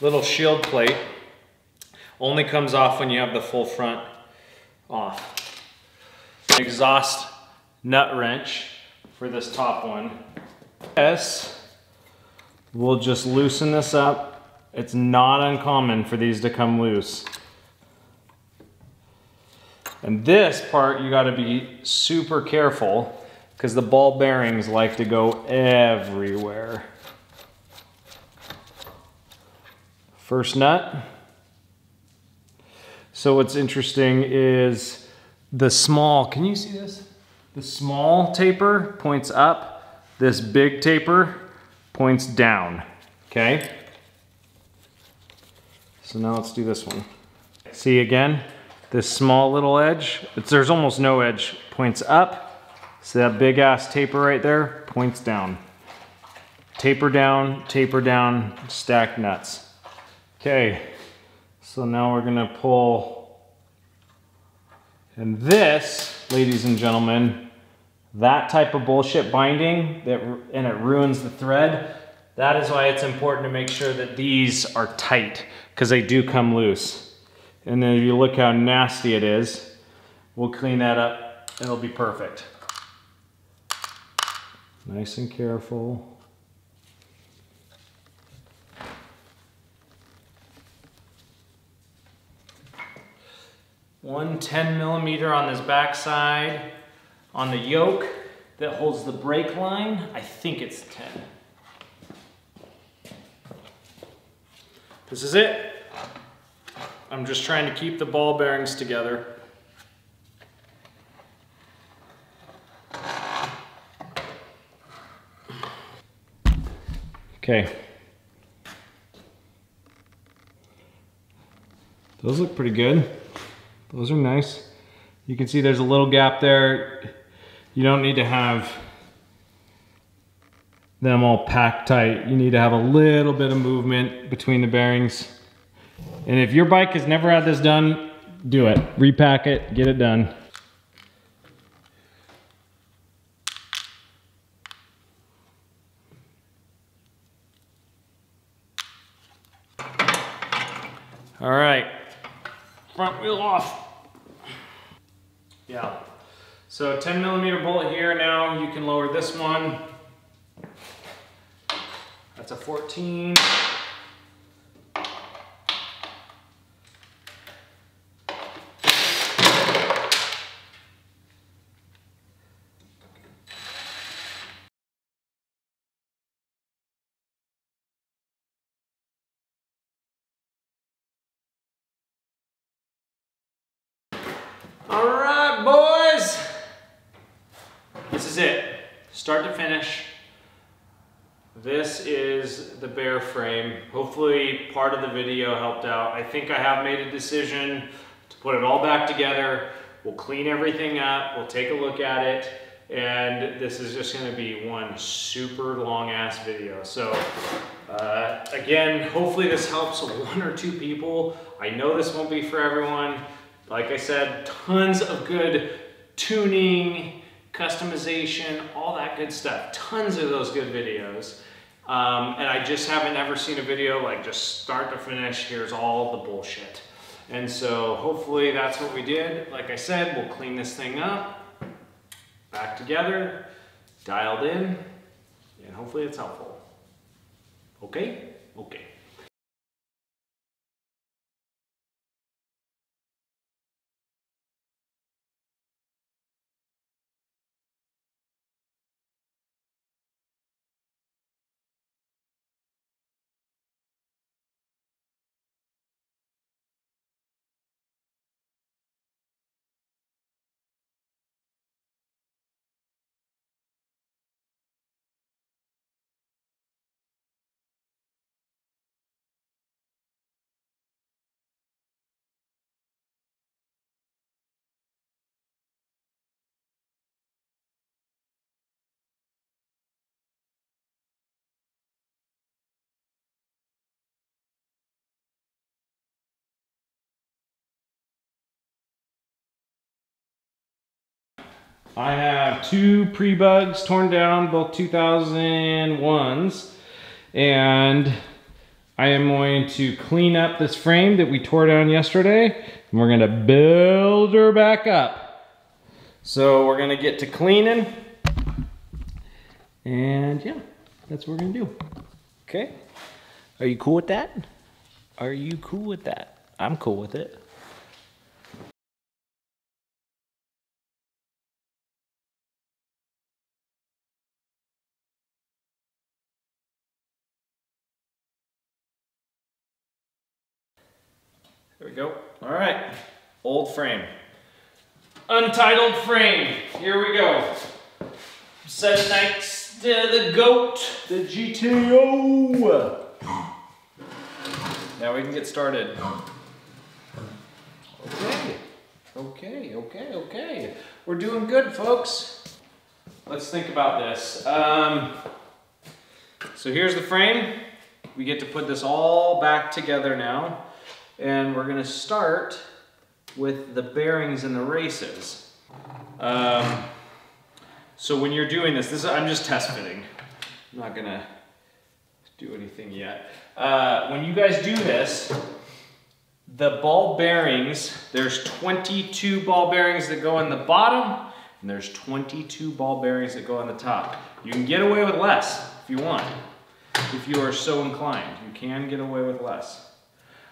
little shield plate only comes off when you have the full front off. Exhaust nut wrench for this top one. This, we'll just loosen this up. It's not uncommon for these to come loose. And this part, you gotta be super careful because the ball bearings like to go everywhere. First nut. So what's interesting is the small, can you see this? The small taper points up, this big taper points down, okay? So now let's do this one. See again, this small little edge, there's almost no edge, points up. See that big ass taper right there, points down. taper down, taper down, stack nuts. Okay, so now we're gonna pull, and this, ladies and gentlemen, that type of bullshit binding that and it ruins the thread, that is why it's important to make sure that these are tight because they do come loose. And then if you look how nasty it is, we'll clean that up. It'll be perfect. Nice and careful. One 10 millimeter on this backside on the yoke that holds the brake line. I think it's 10. This is it. I'm just trying to keep the ball bearings together. Okay. Those look pretty good. Those are nice. You can see there's a little gap there. You don't need to have them all packed tight. You need to have a little bit of movement between the bearings. And if your bike has never had this done, do it. Repack it, get it done. All right, front wheel off. Yeah, so 10 millimeter bullet here. Now you can lower this one. That's a 14. All right, boys. This is it, start to finish. This is the bare frame. Hopefully part of the video helped out. I think I have made a decision to put it all back together. We'll clean everything up, we'll take a look at it, and this is just gonna be one super long ass video. So uh, again, hopefully this helps one or two people. I know this won't be for everyone. Like I said, tons of good tuning, customization, all that good stuff. Tons of those good videos. Um, and I just haven't ever seen a video like just start to finish, here's all the bullshit. And so hopefully that's what we did. Like I said, we'll clean this thing up, back together, dialed in, and hopefully it's helpful. Okay? Okay. I have two pre-bugs torn down, both 2001s, and I am going to clean up this frame that we tore down yesterday, and we're gonna build her back up. So we're gonna get to cleaning, and yeah, that's what we're gonna do. Okay? Are you cool with that? Are you cool with that? I'm cool with it. There we go. All right, old frame. Untitled frame, here we go. Set it next to the GOAT, the GTO. Now we can get started. Okay, okay, okay, okay. We're doing good, folks. Let's think about this. Um, So here's the frame. We get to put this all back together now. And we're gonna start with the bearings and the races. Um, so when you're doing this, this is, I'm just test fitting. I'm not gonna do anything yet. Uh, when you guys do this, the ball bearings, there's 22 ball bearings that go in the bottom, and there's 22 ball bearings that go on the top. You can get away with less if you want. If you are so inclined, you can get away with less.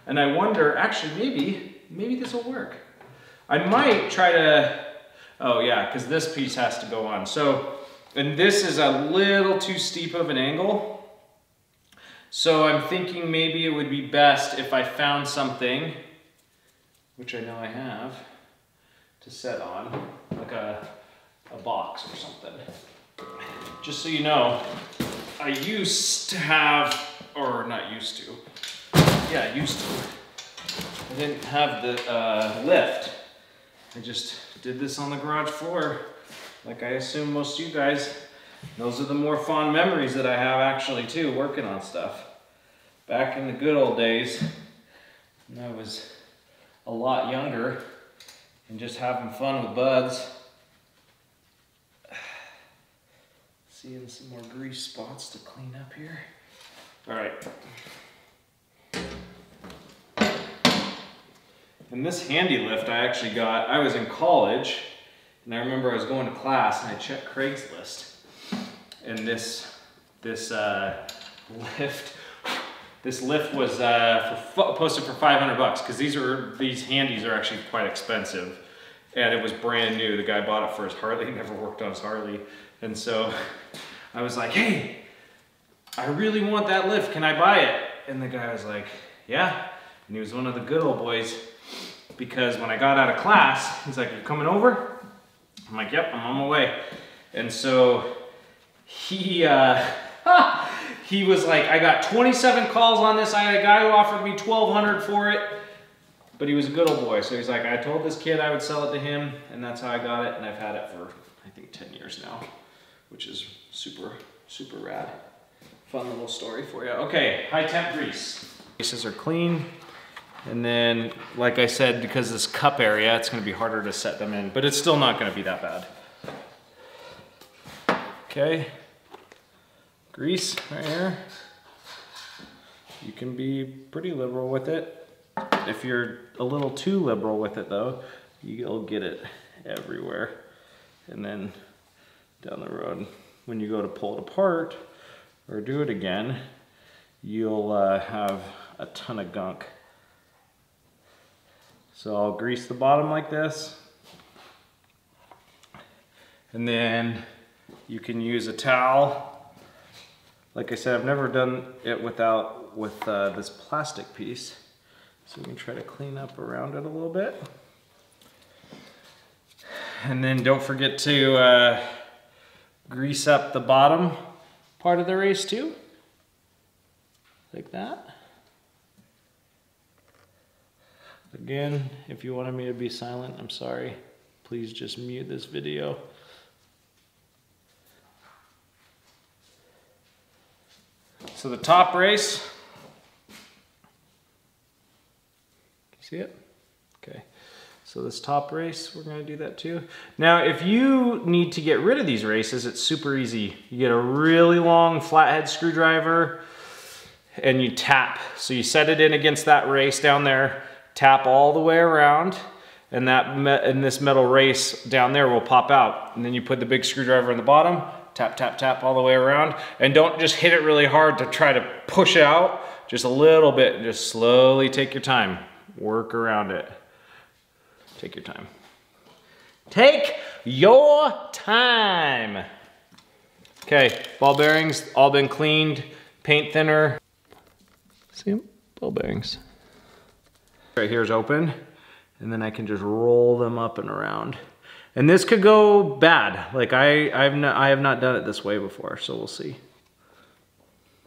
And I wonder, actually, maybe, maybe this will work. I might try to, oh yeah, because this piece has to go on. So, and this is a little too steep of an angle. So I'm thinking maybe it would be best if I found something, which I know I have, to set on, like a, a box or something. Just so you know, I used to have, or not used to, yeah, used to. I didn't have the uh, lift. I just did this on the garage floor, like I assume most of you guys. Those are the more fond memories that I have actually too, working on stuff. Back in the good old days, when I was a lot younger and just having fun with buds. Seeing some more grease spots to clean up here. All right. And this handy lift I actually got, I was in college and I remember I was going to class and I checked Craigslist and this, this uh, lift, this lift was uh, for, posted for 500 bucks because these are, these handies are actually quite expensive and it was brand new. The guy bought it for his Harley, never worked on his Harley. And so I was like, hey, I really want that lift, can I buy it? And the guy was like, yeah. And he was one of the good old boys because when I got out of class, he's like, you coming over? I'm like, yep, I'm on my way. And so he, uh, he was like, I got 27 calls on this. I had a guy who offered me 1200 for it, but he was a good old boy. So he's like, I told this kid I would sell it to him, and that's how I got it. And I've had it for, I think, 10 years now, which is super, super rad. Fun little story for you. Okay, high temp grease. Greases are clean. And then, like I said, because this cup area, it's gonna be harder to set them in, but it's still not gonna be that bad. Okay, grease right here. You can be pretty liberal with it. If you're a little too liberal with it though, you'll get it everywhere. And then down the road, when you go to pull it apart or do it again, you'll uh, have a ton of gunk. So I'll grease the bottom like this. And then you can use a towel. Like I said, I've never done it without with uh, this plastic piece. So we can try to clean up around it a little bit. And then don't forget to uh, grease up the bottom part of the race too. Like that. Again, if you wanted me to be silent, I'm sorry. Please just mute this video. So the top race, see it? Okay. So this top race, we're gonna do that too. Now, if you need to get rid of these races, it's super easy. You get a really long flathead screwdriver and you tap. So you set it in against that race down there, tap all the way around and that and this metal race down there will pop out. And then you put the big screwdriver in the bottom, tap, tap, tap all the way around. And don't just hit it really hard to try to push out, just a little bit. and Just slowly take your time. Work around it. Take your time. Take your time. Okay, ball bearings all been cleaned, paint thinner. See them? Ball bearings. Right here is open, and then I can just roll them up and around. And this could go bad. Like I, I've not, I have not done it this way before, so we'll see.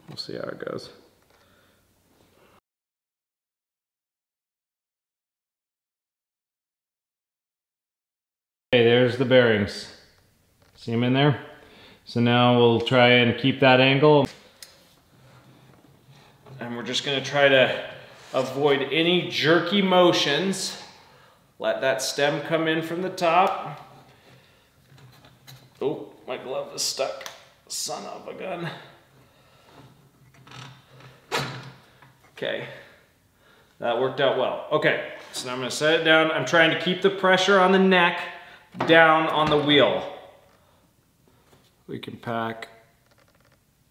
We'll see how it goes. Okay, there's the bearings. See them in there? So now we'll try and keep that angle. And we're just gonna try to avoid any jerky motions. Let that stem come in from the top. Oh, my glove is stuck. Son of a gun. Okay, that worked out well. Okay, so now I'm gonna set it down. I'm trying to keep the pressure on the neck down on the wheel. We can pack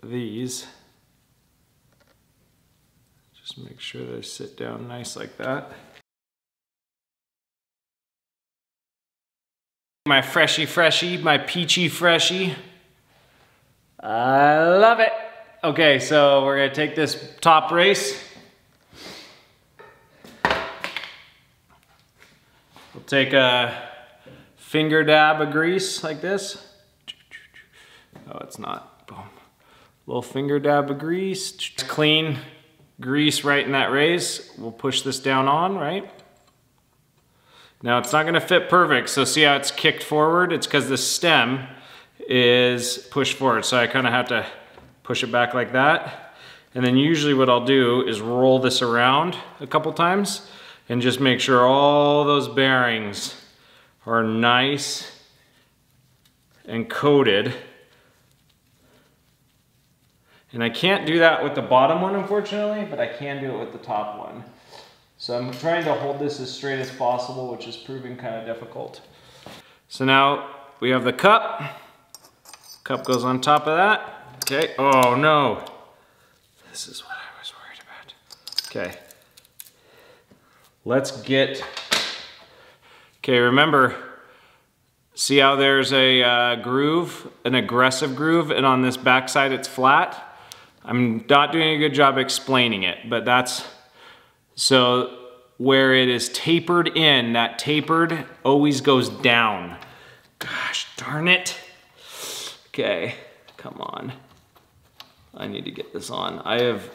these. Just make sure they sit down nice like that. My freshy freshy, my peachy freshy. I love it. Okay, so we're gonna take this top race. We'll take a finger dab of grease like this. Oh, it's not. Boom. Little finger dab of grease. It's clean grease right in that race. We'll push this down on, right? Now it's not gonna fit perfect, so see how it's kicked forward? It's because the stem is pushed forward. So I kind of have to push it back like that. And then usually what I'll do is roll this around a couple times and just make sure all those bearings are nice and coated. And I can't do that with the bottom one, unfortunately, but I can do it with the top one. So I'm trying to hold this as straight as possible, which is proving kind of difficult. So now we have the cup. Cup goes on top of that. Okay, oh no. This is what I was worried about. Okay. Let's get, okay, remember, see how there's a uh, groove, an aggressive groove, and on this backside it's flat? I'm not doing a good job explaining it, but that's, so where it is tapered in, that tapered always goes down. Gosh darn it. Okay, come on. I need to get this on. I have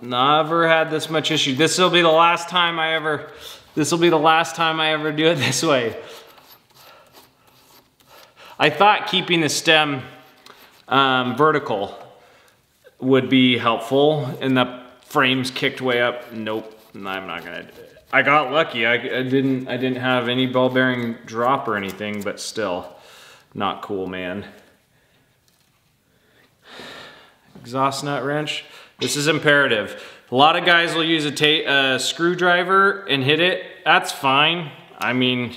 never had this much issue. This will be the last time I ever, this will be the last time I ever do it this way. I thought keeping the stem um, vertical would be helpful and the frames kicked way up. Nope, I'm not gonna. I got lucky. I, I didn't I didn't have any ball bearing drop or anything, but still not cool, man. Exhaust nut wrench. This is imperative. A lot of guys will use a, a screwdriver and hit it. That's fine. I mean,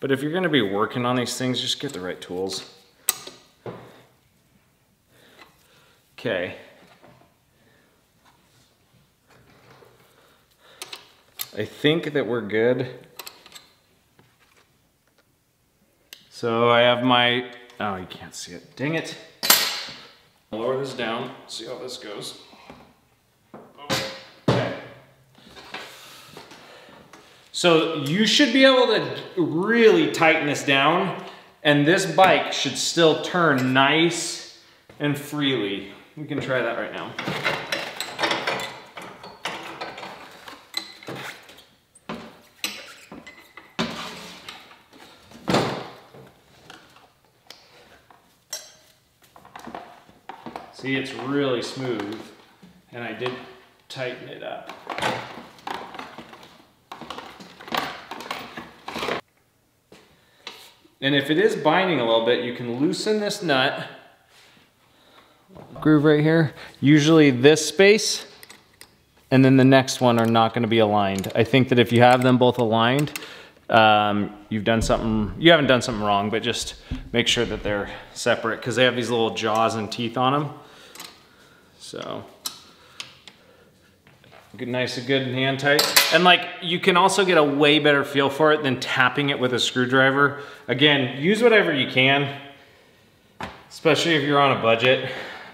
but if you're gonna be working on these things, just get the right tools. Okay. I think that we're good. So I have my, oh, you can't see it. Dang it. Lower this down, see how this goes. So you should be able to really tighten this down and this bike should still turn nice and freely. We can try that right now. See, it's really smooth, and I did tighten it up. And if it is binding a little bit, you can loosen this nut. Groove right here. Usually this space and then the next one are not gonna be aligned. I think that if you have them both aligned, um, you've done something, you haven't done something wrong, but just make sure that they're separate because they have these little jaws and teeth on them. So, good, nice and good and hand tight. And like, you can also get a way better feel for it than tapping it with a screwdriver. Again, use whatever you can, especially if you're on a budget,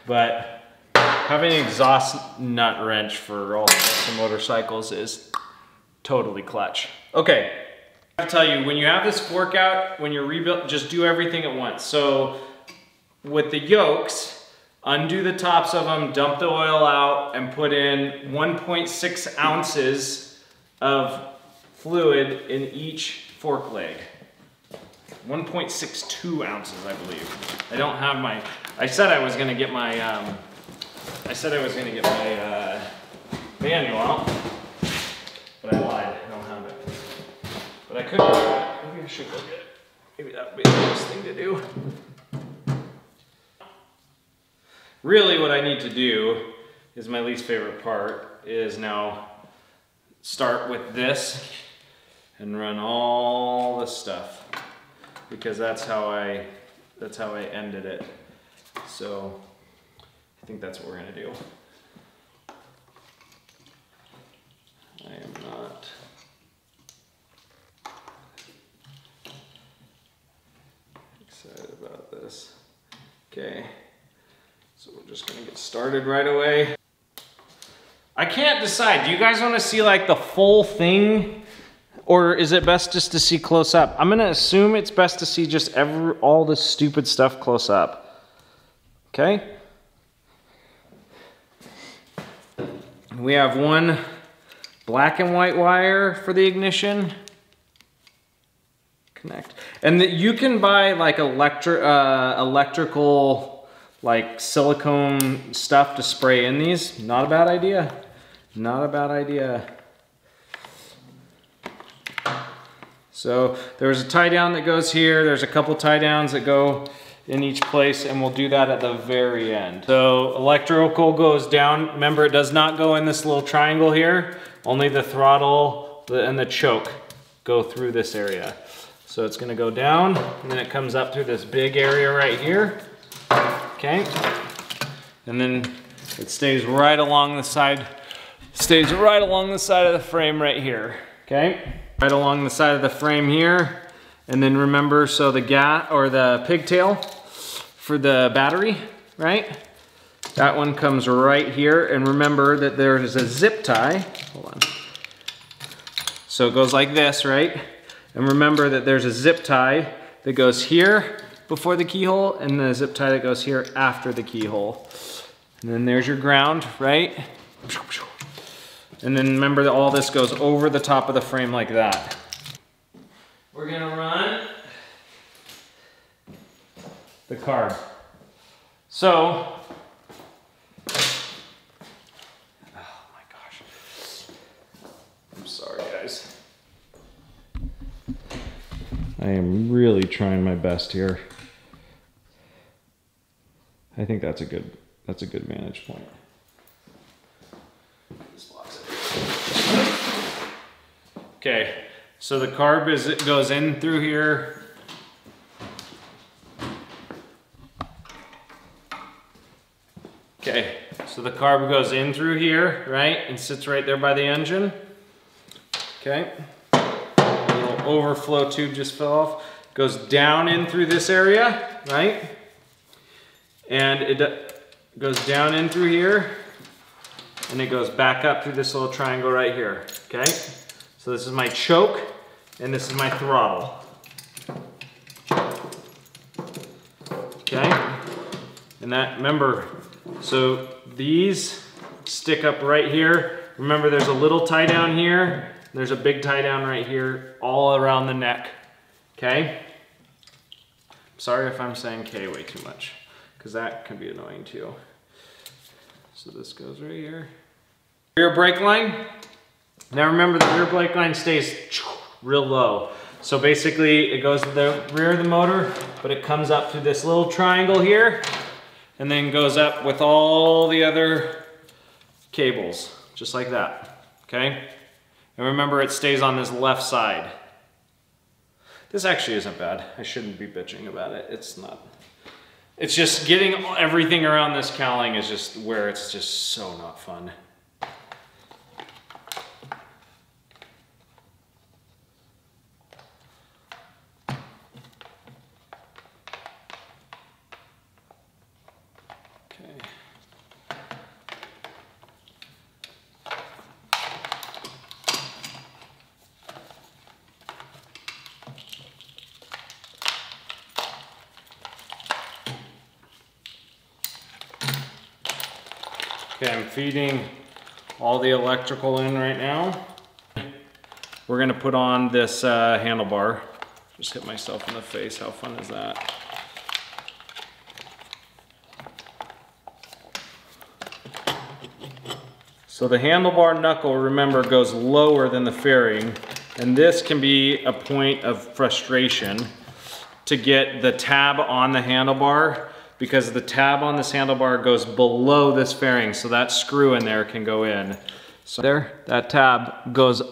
but having an exhaust nut wrench for all of motorcycles is totally clutch. Okay, I tell you, when you have this fork out, when you're rebuilt, just do everything at once. So with the yokes, undo the tops of them, dump the oil out, and put in 1.6 ounces of fluid in each fork leg. 1.62 ounces, I believe. I don't have my, I said I was gonna get my, um, I said I was gonna get my uh, manual. But I lied, I don't have it. But I could. Maybe I should go get it. Maybe that would be the best thing to do. Really what I need to do is my least favorite part is now start with this and run all this stuff because that's how I that's how I ended it. So I think that's what we're gonna do. I am not excited about this. Okay, we're just gonna get started right away. I can't decide. Do you guys want to see like the full thing? Or is it best just to see close up? I'm gonna assume it's best to see just every all this stupid stuff close up. Okay? We have one black and white wire for the ignition. Connect. And that you can buy like electri uh, electrical like silicone stuff to spray in these. Not a bad idea. Not a bad idea. So there's a tie down that goes here. There's a couple tie downs that go in each place and we'll do that at the very end. So electrical goes down. Remember it does not go in this little triangle here. Only the throttle and the choke go through this area. So it's gonna go down and then it comes up through this big area right here. Okay. And then it stays right along the side stays right along the side of the frame right here, okay? Right along the side of the frame here. And then remember, so the gat or the pigtail for the battery, right? That one comes right here. And remember that there's a zip tie. Hold on. So it goes like this, right? And remember that there's a zip tie that goes here before the keyhole and the zip tie that goes here after the keyhole. And then there's your ground, right? And then remember that all this goes over the top of the frame like that. We're gonna run the carb. So, oh my gosh. I'm sorry guys. I am really trying my best here. I think that's a good that's a good vantage point. Okay, so the carb is it goes in through here. Okay, so the carb goes in through here, right, and sits right there by the engine. Okay, a little overflow tube just fell off. Goes down in through this area, right, and it goes down in through here, and it goes back up through this little triangle right here, okay? So this is my choke and this is my throttle. Okay? And that, remember, so these stick up right here. Remember there's a little tie down here. There's a big tie down right here all around the neck. Okay? Sorry if I'm saying K way too much because that can be annoying too. So this goes right here. Rear brake line, now remember the rear brake line stays real low. So basically it goes to the rear of the motor, but it comes up through this little triangle here and then goes up with all the other cables, just like that, okay? And remember it stays on this left side. This actually isn't bad. I shouldn't be bitching about it. It's not. It's just getting everything around this cowling is just where it's just so not fun. Okay, I'm feeding all the electrical in right now. We're gonna put on this uh, handlebar. Just hit myself in the face, how fun is that? So the handlebar knuckle, remember, goes lower than the fairing, and this can be a point of frustration to get the tab on the handlebar because the tab on this handlebar goes below this fairing, so that screw in there can go in. So there, that tab goes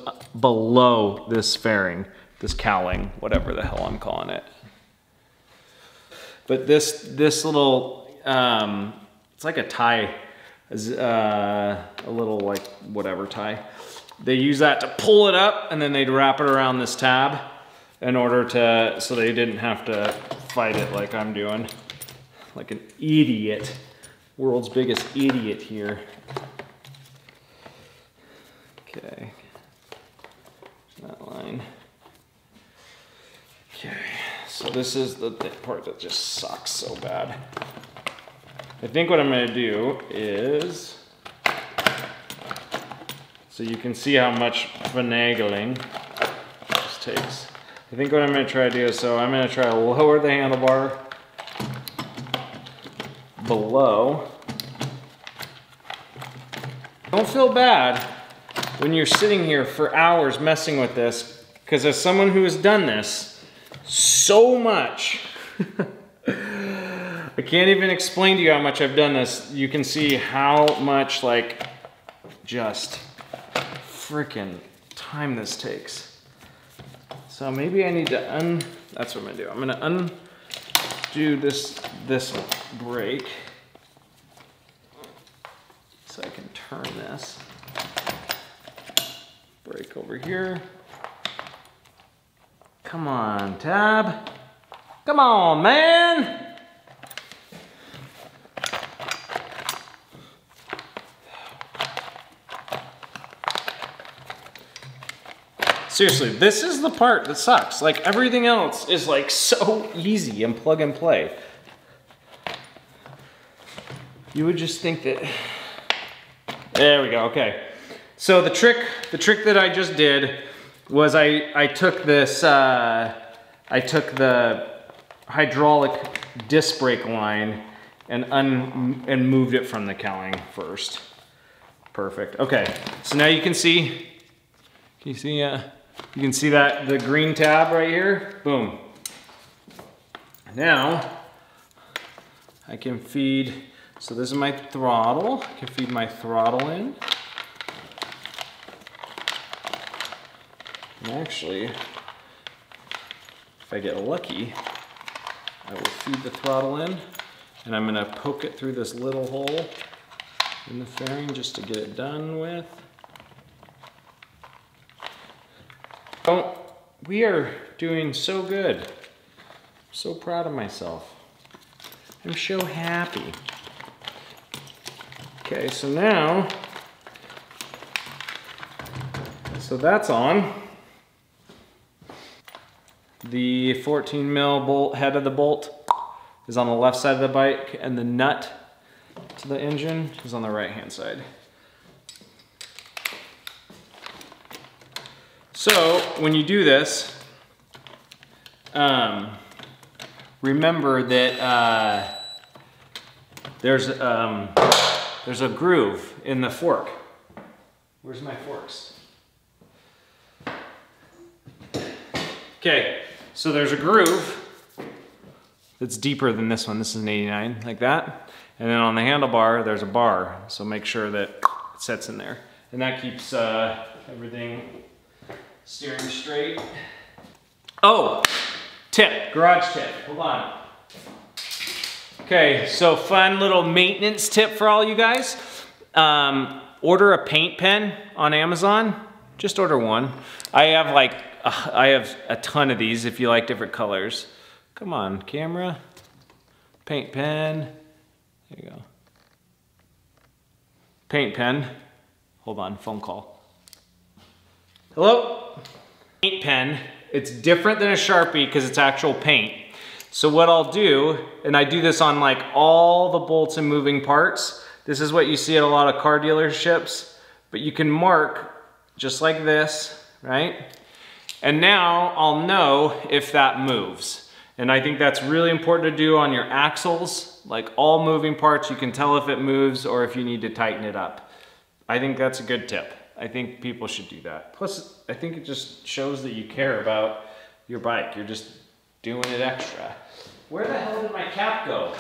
below this fairing, this cowling, whatever the hell I'm calling it. But this, this little, um, it's like a tie, uh, a little like whatever tie. They use that to pull it up and then they'd wrap it around this tab in order to, so they didn't have to fight it like I'm doing. Like an idiot. World's biggest idiot here. Okay. That line. Okay, so this is the part that just sucks so bad. I think what I'm gonna do is, so you can see how much finagling this takes. I think what I'm gonna try to do is, so I'm gonna try to lower the handlebar below. Don't feel bad when you're sitting here for hours messing with this, because as someone who has done this so much, I can't even explain to you how much I've done this. You can see how much like just freaking time this takes. So maybe I need to un, that's what I'm gonna do. I'm gonna undo this, this brake so I can turn this. brake over here. Come on, tab. Come on, man. Seriously, this is the part that sucks. Like everything else is like so easy and plug and play. You would just think that, there we go, okay. So the trick, the trick that I just did was I, I took this, uh, I took the hydraulic disc brake line and un, and moved it from the cowling first. Perfect, okay. So now you can see, can you see, uh, you can see that, the green tab right here, boom. Now, I can feed, so this is my throttle. I can feed my throttle in. And actually, if I get lucky, I will feed the throttle in and I'm gonna poke it through this little hole in the fairing just to get it done with. Oh, we are doing so good. So proud of myself. I'm so happy. Okay, so now, so that's on. The 14 mil bolt head of the bolt is on the left side of the bike and the nut to the engine is on the right hand side. So when you do this, um, remember that uh, there's, um, there's a groove in the fork. Where's my forks? Okay, so there's a groove that's deeper than this one. This is an 89, like that. And then on the handlebar, there's a bar. So make sure that it sets in there. And that keeps uh, everything steering straight. Oh, tip, garage tip, hold on. Okay, so fun little maintenance tip for all you guys. Um, order a paint pen on Amazon. Just order one. I have like, uh, I have a ton of these if you like different colors. Come on, camera. Paint pen. There you go. Paint pen. Hold on, phone call. Hello? Paint pen. It's different than a Sharpie because it's actual paint. So what I'll do, and I do this on like all the bolts and moving parts, this is what you see at a lot of car dealerships, but you can mark just like this, right? And now I'll know if that moves. And I think that's really important to do on your axles, like all moving parts, you can tell if it moves or if you need to tighten it up. I think that's a good tip. I think people should do that. Plus, I think it just shows that you care about your bike. You're just doing it extra. Where the hell did my cap go?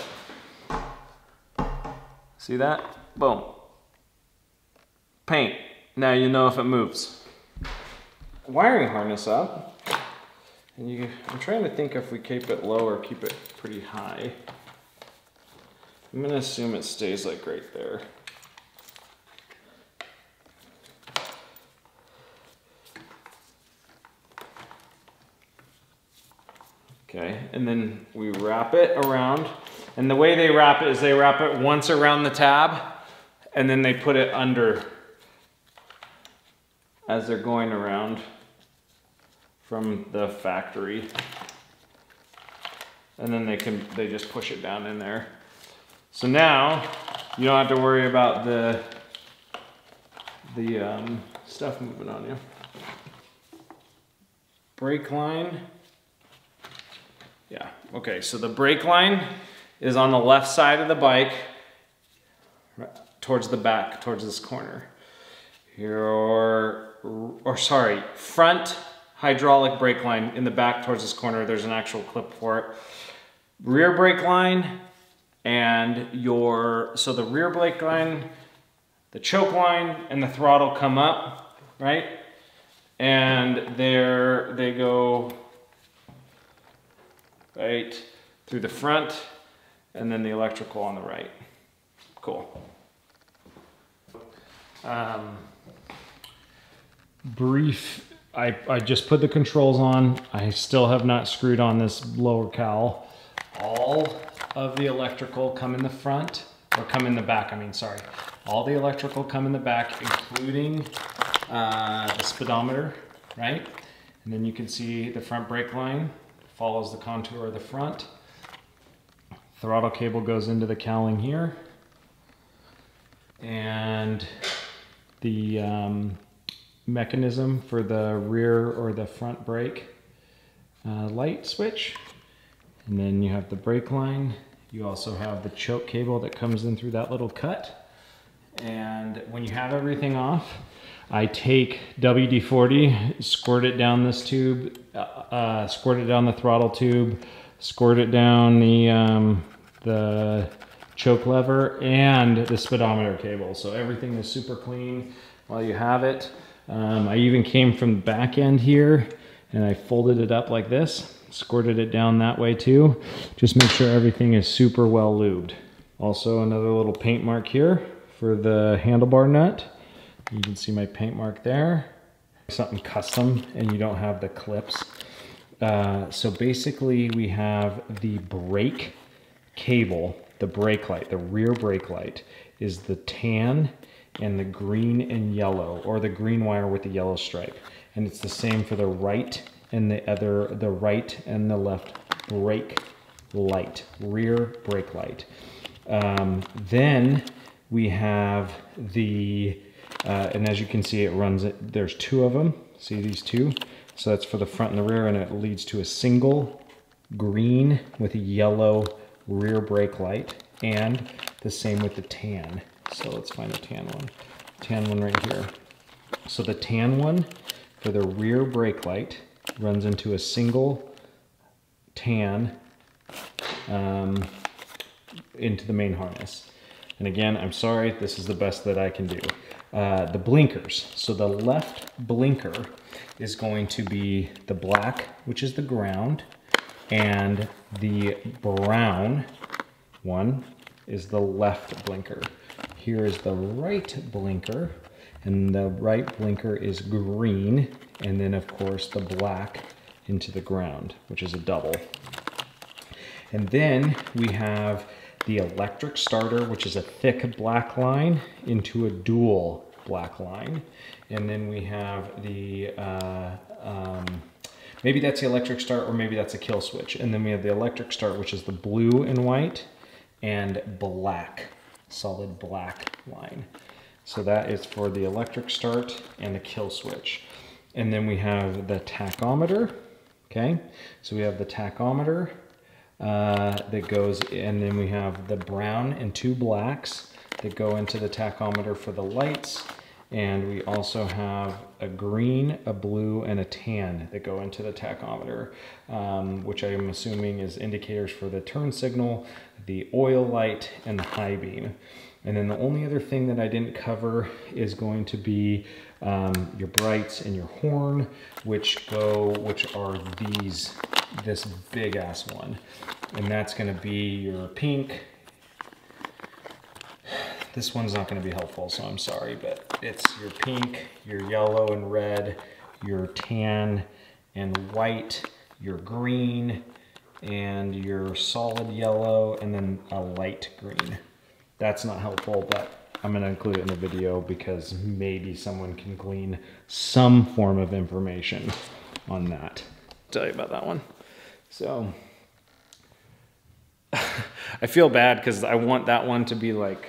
See that? Boom. Paint. Now you know if it moves. Wiring harness up. And you, I'm trying to think if we keep it low or keep it pretty high. I'm gonna assume it stays like right there. Okay, and then we wrap it around. And the way they wrap it is they wrap it once around the tab and then they put it under as they're going around from the factory. And then they can they just push it down in there. So now you don't have to worry about the the um, stuff moving on you. Brake line. Yeah, okay, so the brake line is on the left side of the bike, towards the back, towards this corner. Your, or sorry, front hydraulic brake line in the back towards this corner. There's an actual clip for it. Rear brake line and your, so the rear brake line, the choke line and the throttle come up, right? And there they go right through the front and then the electrical on the right. Cool. Um, brief, I, I just put the controls on. I still have not screwed on this lower cowl. All of the electrical come in the front, or come in the back, I mean, sorry. All the electrical come in the back, including uh, the speedometer, right? And then you can see the front brake line follows the contour of the front. Throttle cable goes into the cowling here. And the um, mechanism for the rear or the front brake uh, light switch. And then you have the brake line. You also have the choke cable that comes in through that little cut. And when you have everything off, I take WD-40, squirt it down this tube, uh, uh, squirt it down the throttle tube, squirt it down the, um, the choke lever and the speedometer cable. So everything is super clean while you have it. Um, I even came from the back end here and I folded it up like this, squirted it down that way too. Just make sure everything is super well lubed. Also another little paint mark here for the handlebar nut. You can see my paint mark there. Something custom and you don't have the clips. Uh, so basically we have the brake cable, the brake light, the rear brake light is the tan and the green and yellow or the green wire with the yellow stripe. And it's the same for the right and the other, the right and the left brake light, rear brake light. Um, then we have the uh, and as you can see, it runs it. There's two of them. See these two? So that's for the front and the rear, and it leads to a single green with a yellow rear brake light, and the same with the tan. So let's find a tan one. Tan one right here. So the tan one for the rear brake light runs into a single tan um, into the main harness. And again, I'm sorry, this is the best that I can do. Uh, the blinkers. So the left blinker is going to be the black, which is the ground, and the brown one is the left blinker. Here is the right blinker, and the right blinker is green, and then of course the black into the ground, which is a double. And then we have the electric starter, which is a thick black line, into a dual black line. And then we have the, uh, um, maybe that's the electric start or maybe that's a kill switch. And then we have the electric start, which is the blue and white and black, solid black line. So that is for the electric start and the kill switch. And then we have the tachometer, okay? So we have the tachometer, uh, that goes, and then we have the brown and two blacks that go into the tachometer for the lights. And we also have a green, a blue, and a tan that go into the tachometer, um, which I am assuming is indicators for the turn signal, the oil light, and the high beam. And then the only other thing that I didn't cover is going to be um, your brights and your horn, which go, which are these, this big ass one. And that's gonna be your pink. This one's not gonna be helpful, so I'm sorry, but it's your pink, your yellow and red, your tan and white, your green, and your solid yellow, and then a light green. That's not helpful, but I'm gonna include it in the video because maybe someone can glean some form of information on that. Tell you about that one. So I feel bad because I want that one to be like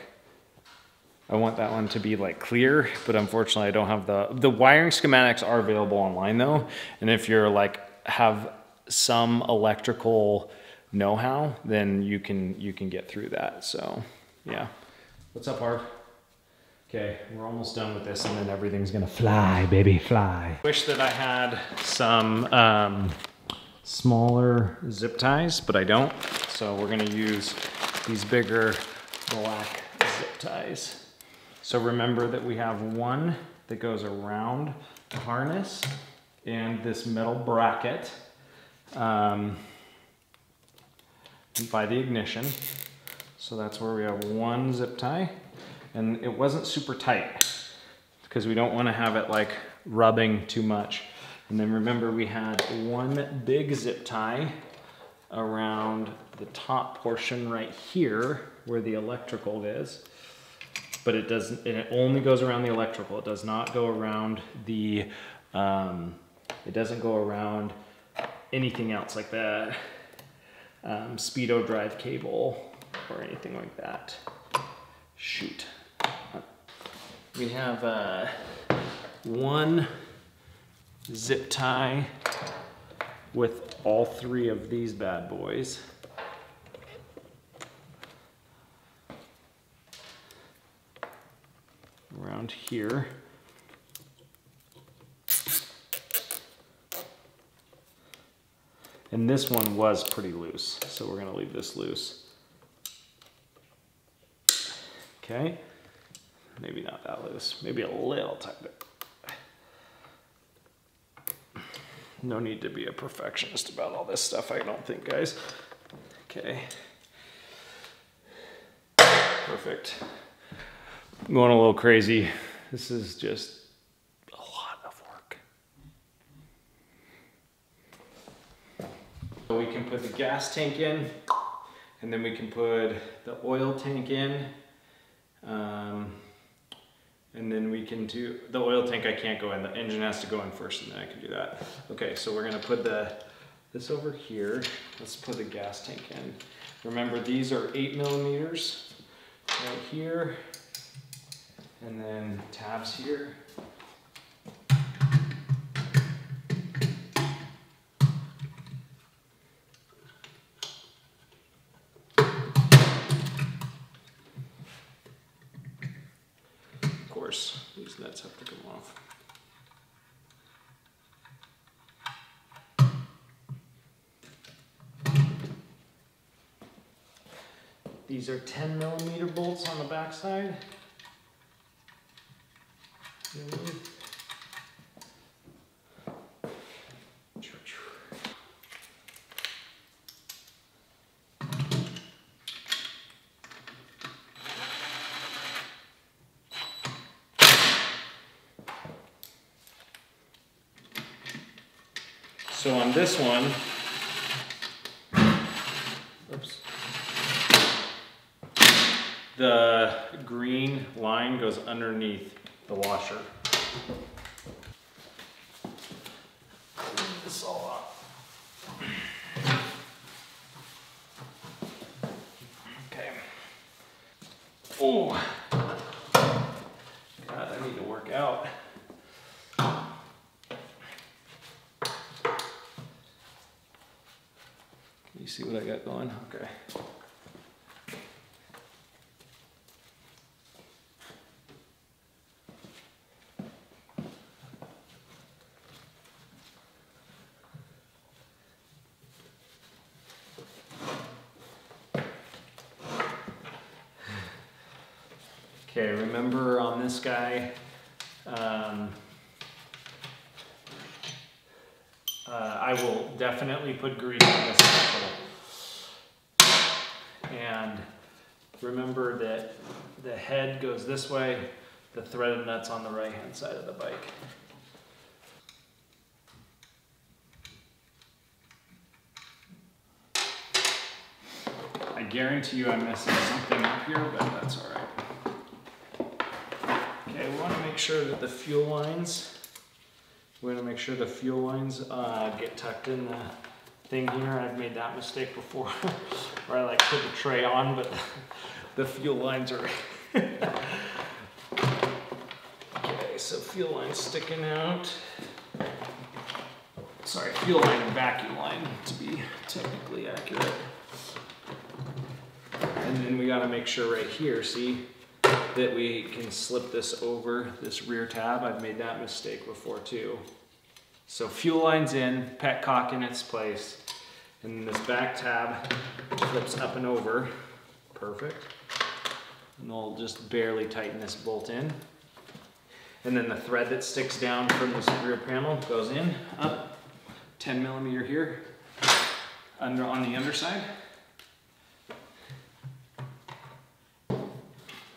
I want that one to be like clear, but unfortunately I don't have the the wiring schematics are available online though. And if you're like have some electrical know-how, then you can you can get through that. So yeah. What's up, Harv? Okay, we're almost done with this and then everything's gonna fly, baby, fly. Wish that I had some um, smaller zip ties, but I don't. So we're gonna use these bigger black zip ties. So remember that we have one that goes around the harness and this metal bracket um, by the ignition. So that's where we have one zip tie and it wasn't super tight because we don't want to have it like rubbing too much. And then remember we had one big zip tie around the top portion right here where the electrical is. But it doesn't, it only goes around the electrical. It does not go around the, um, it doesn't go around anything else like that um, speedo drive cable or anything like that. Shoot. We have uh, one zip tie with all three of these bad boys. Around here. And this one was pretty loose, so we're gonna leave this loose. Okay, maybe not that loose, maybe a little tighter. No need to be a perfectionist about all this stuff, I don't think, guys. Okay. Perfect. I'm going a little crazy. This is just a lot of work. So we can put the gas tank in, and then we can put the oil tank in. Um, and then we can do, the oil tank I can't go in, the engine has to go in first and then I can do that. Okay, so we're gonna put the, this over here. Let's put the gas tank in. Remember, these are eight millimeters right here. And then tabs here. These are 10 millimeter bolts on the backside. So on this one, oops, the green line goes underneath the washer. Clean this all up. Okay. Oh, God, I need to work out. You see what I got going? Okay. Okay, remember on this guy, um, uh, I will definitely put grease on this. And remember that the head goes this way, the threaded nut's on the right hand side of the bike. I guarantee you I'm messing something up here, but that's all right. Okay, we want to make sure that the fuel lines, we want to make sure the fuel lines uh, get tucked in the thing here. I've made that mistake before, where I like put the tray on, but the fuel lines are. okay, so fuel lines sticking out. Sorry, fuel line and vacuum line to be technically accurate. And then we gotta make sure right here, see, that we can slip this over this rear tab. I've made that mistake before too. So fuel line's in, petcock in its place, and this back tab flips up and over. Perfect. And we'll just barely tighten this bolt in. And then the thread that sticks down from this rear panel goes in, up, 10 millimeter here, under on the underside.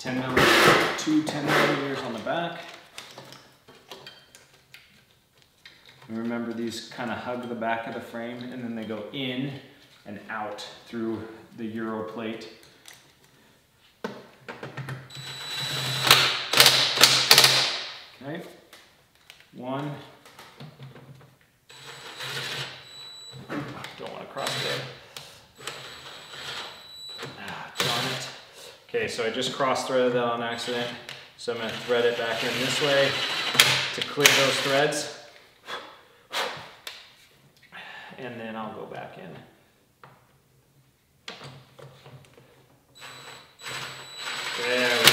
10 millimeters, two 10 millimeters on the back. And remember these kind of hug the back of the frame and then they go in and out through the Euro plate. Okay, one. Don't want to cross there. Ah, darn it. Okay, so I just cross threaded that on accident. So I'm gonna thread it back in this way to clear those threads. And then I'll go back in. There we go.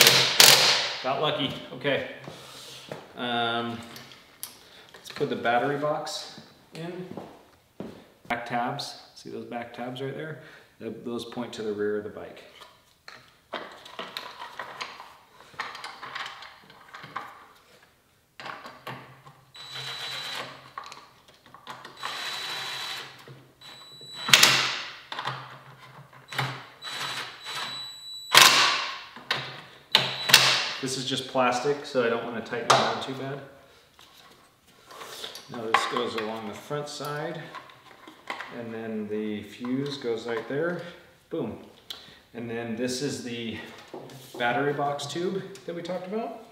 Got lucky, okay. Um, let's put the battery box in. Back tabs, see those back tabs right there? Th- Those point to the rear of the bike. This is just plastic, so I don't want to tighten it down too bad. Now this goes along the front side, and then the fuse goes right there, boom. And then this is the battery box tube that we talked about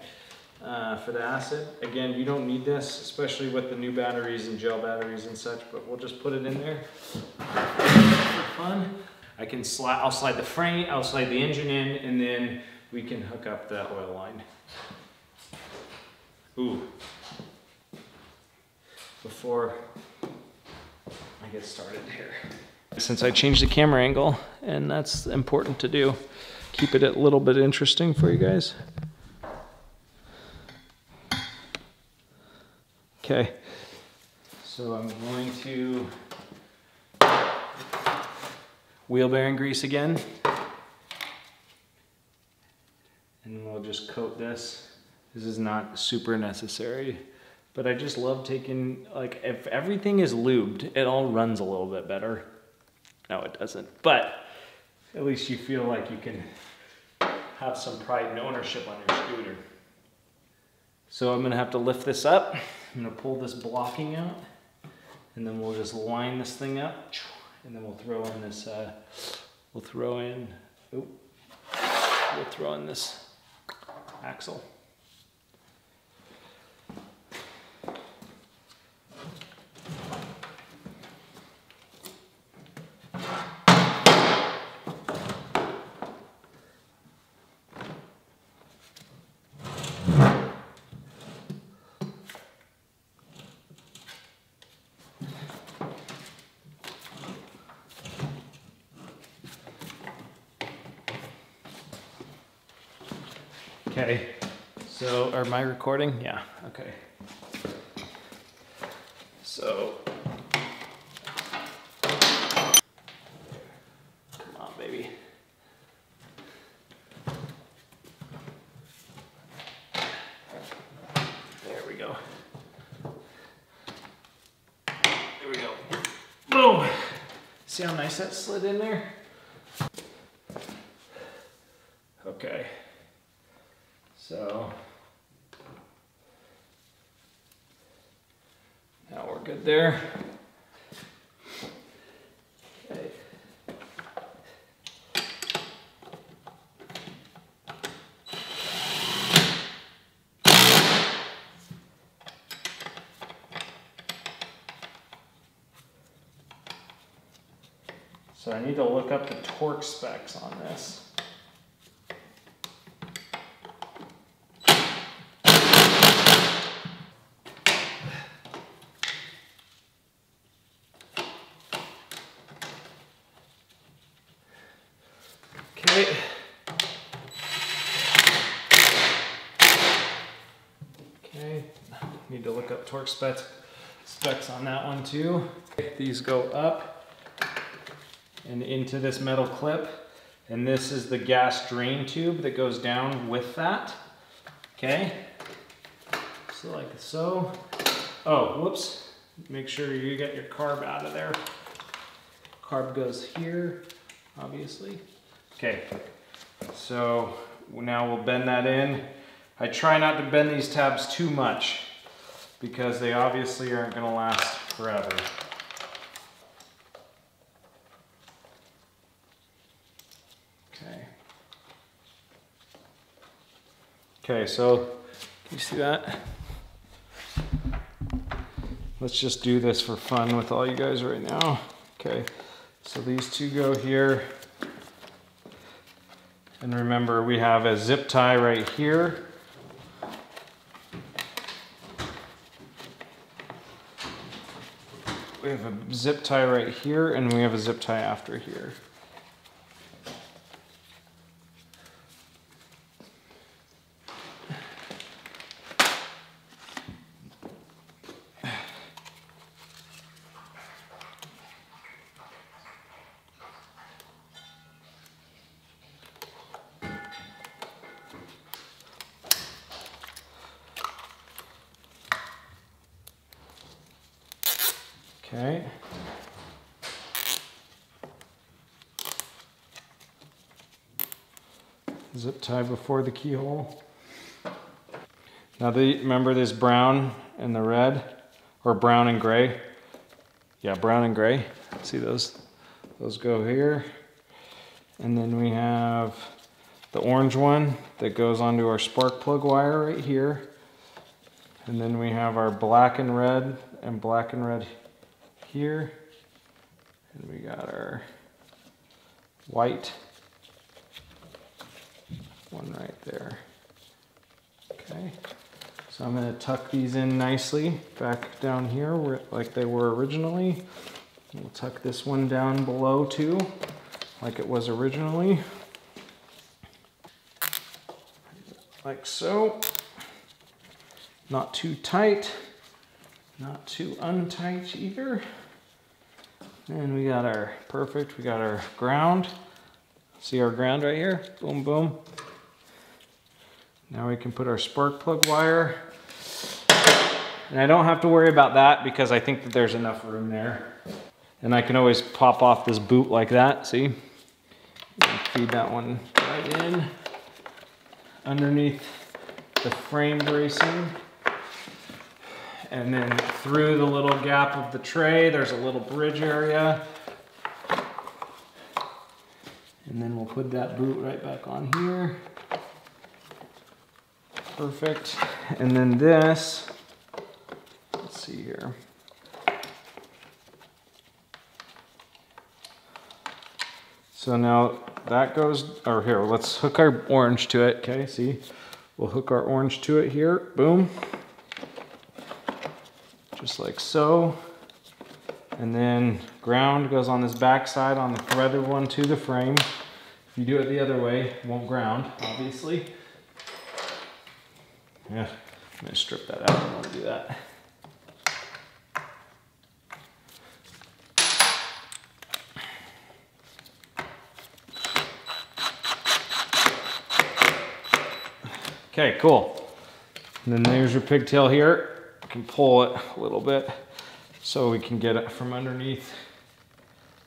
uh, for the acid. Again, you don't need this, especially with the new batteries and gel batteries and such, but we'll just put it in there for fun. I can slide, I'll slide the frame, I'll slide the engine in, and then we can hook up the oil line. Ooh. Before I get started here. Since I changed the camera angle, and that's important to do, keep it a little bit interesting for you guys. Okay, so I'm going to wheel bearing grease again. And we'll just coat this. This is not super necessary, but I just love taking, like, if everything is lubed, it all runs a little bit better. No, it doesn't, but at least you feel like you can have some pride and ownership on your scooter. So I'm gonna have to lift this up. I'm gonna pull this blocking out, and then we'll just line this thing up, and then we'll throw in this, uh, we'll throw in, oop, we'll throw in this axle. or my recording? Yeah, okay. So, come on, baby. There we go. There we go. Boom! See how nice that slid in there? There. So I need to look up the torque specs on this. Okay. Okay, need to look up torque specs, specs on that one too. These go up and into this metal clip. And this is the gas drain tube that goes down with that. Okay, so like so. Oh, whoops, make sure you get your carb out of there. Carb goes here, obviously. Okay, so now we'll bend that in. I try not to bend these tabs too much because they obviously aren't gonna last forever. Okay. Okay, so you see that? Let's just do this for fun with all you guys right now. Okay, so these two go here. And remember, we have a zip tie right here. We have a zip tie right here, and we have a zip tie after here. Okay. Zip tie before the keyhole. Now the, remember this brown and the red, or brown and gray? Yeah, brown and gray. See those? Those go here. And then we have the orange one that goes onto our spark plug wire right here. And then we have our black and red and black and red here. And we got our white one right there. Okay, so I'm gonna tuck these in nicely back down here where, like they were originally. We'll tuck this one down below too, like it was originally. Like so. Not too tight, not too untight either. And we got our, perfect, we got our ground. See our ground right here? Boom, boom. Now we can put our spark plug wire. And I don't have to worry about that because I think that there's enough room there. And I can always pop off this boot like that, see? Feed that one right in underneath the frame bracing. And then through the little gap of the tray, there's a little bridge area. And then we'll put that boot right back on here. Perfect. And then this, let's see here. So now that goes, or here, let's hook our orange to it, okay, see? We'll hook our orange to it here, boom. Just like so. And then ground goes on this back side on the threaded one to the frame. If you do it the other way, won't ground, obviously. Yeah, I'm gonna strip that out, I don't wanna do that. Okay, cool. And then there's your pigtail here. I can pull it a little bit so we can get it from underneath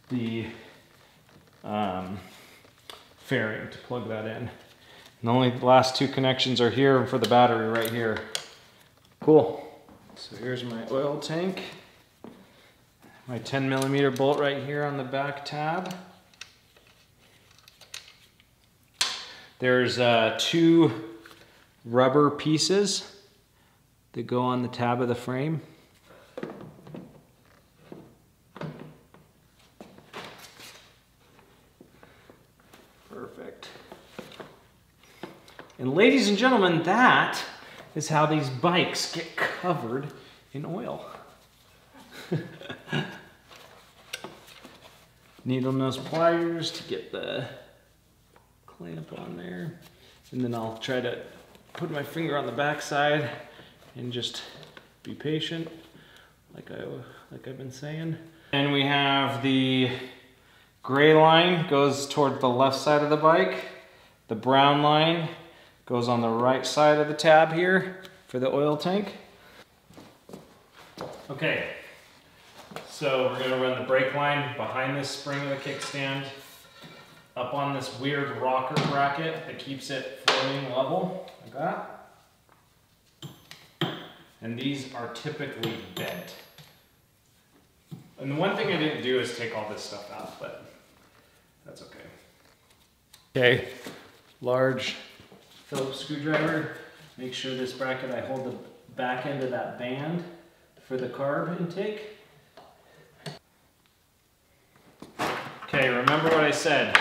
the um, fairing to plug that in. And the only last two connections are here for the battery right here. Cool. So here's my oil tank. My 10 millimeter bolt right here on the back tab. There's uh, two rubber pieces that go on the tab of the frame. Perfect. And ladies and gentlemen, that is how these bikes get covered in oil. Needle nose pliers to get the clamp on there. And then I'll try to put my finger on the back side and just be patient, like, I, like I've been saying. And we have the gray line goes toward the left side of the bike. The brown line goes on the right side of the tab here for the oil tank. Okay, so we're gonna run the brake line behind this spring of the kickstand up on this weird rocker bracket that keeps it floating level, like that. And these are typically bent. And the one thing I didn't do is take all this stuff out, but that's okay. Okay, large Phillips screwdriver. Make sure this bracket, I hold the back end of that band for the carb intake. Okay, remember what I said.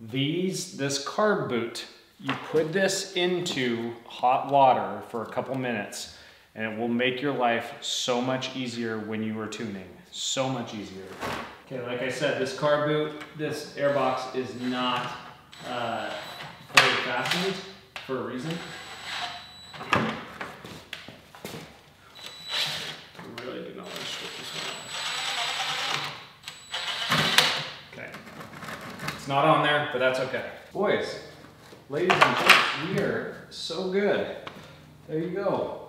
These, this carb boot, you put this into hot water for a couple minutes and it will make your life so much easier when you are tuning. So much easier. Okay, like I said, this carb boot, this airbox is not uh, fully fastened for a reason. really not want to strip this one Okay. It's not on there, but that's okay. Boys, ladies and gentlemen, we are so good. There you go.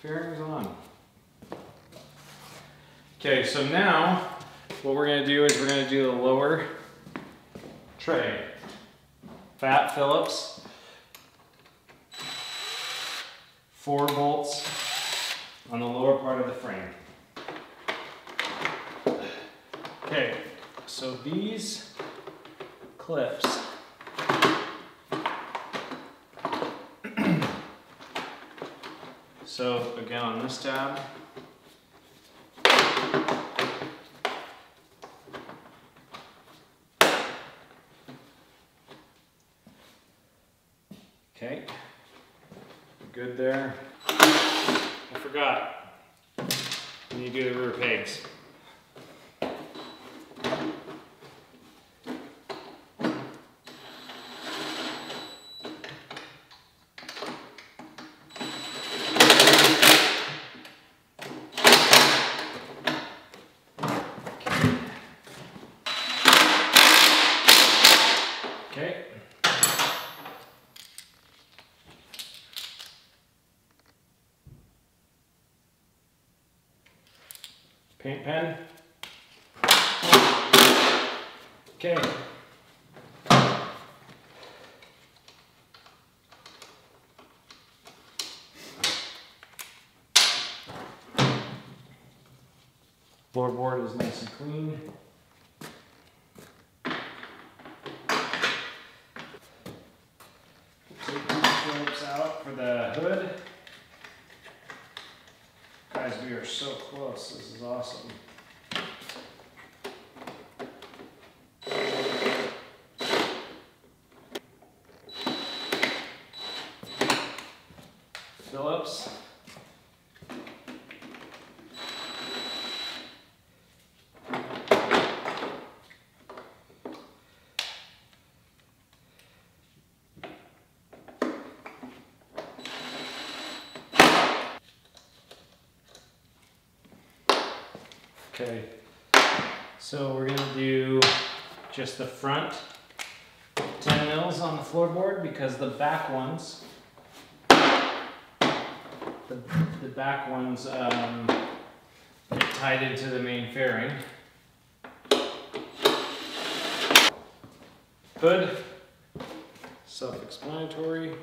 Fairing's on. Okay, so now what we're gonna do is we're gonna do the lower tray. Fat Phillips. Four bolts on the lower part of the frame. Okay, so these clips so again on this tab Okay, good there. I forgot, you do the rear pegs. Okay. Paint pen. Okay. Floorboard is nice and clean. Take these stripes out for the hood. Guys, we are so close. This is awesome. Phillips. Okay, so we're gonna do just the front 10 mils on the floorboard because the back ones the, the back ones um, get tied into the main fairing. Hood, self-explanatory.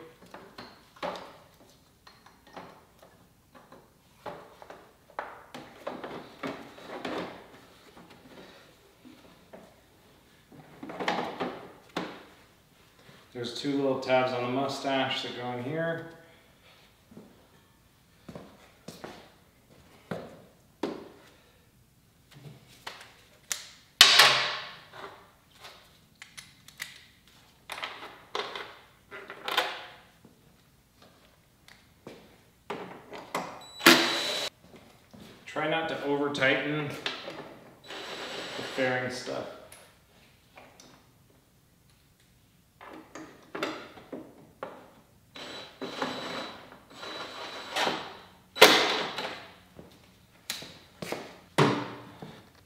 There's two little tabs on the mustache that go in here. Try not to over tighten the fairing stuff.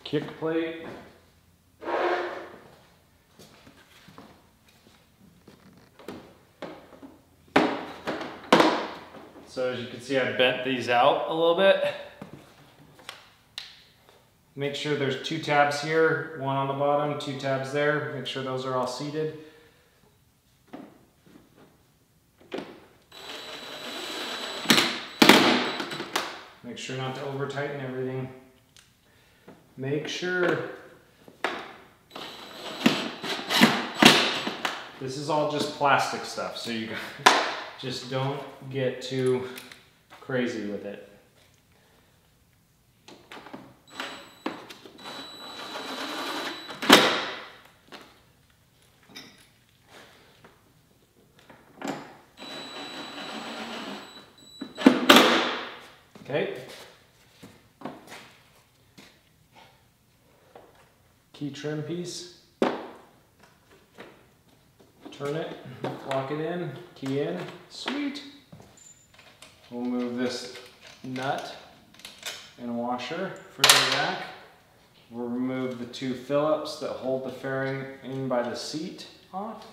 Kick plate. So as you can see, I bent these out a little bit. Make sure there's two tabs here, one on the bottom, two tabs there. Make sure those are all seated. Make sure not to over tighten everything. Make sure this is all just plastic stuff, so you just don't get too crazy with it. Okay. Trim piece. Turn it, lock it in, key in, sweet. We'll move this nut and washer further back. We'll remove the two Phillips that hold the fairing in by the seat off.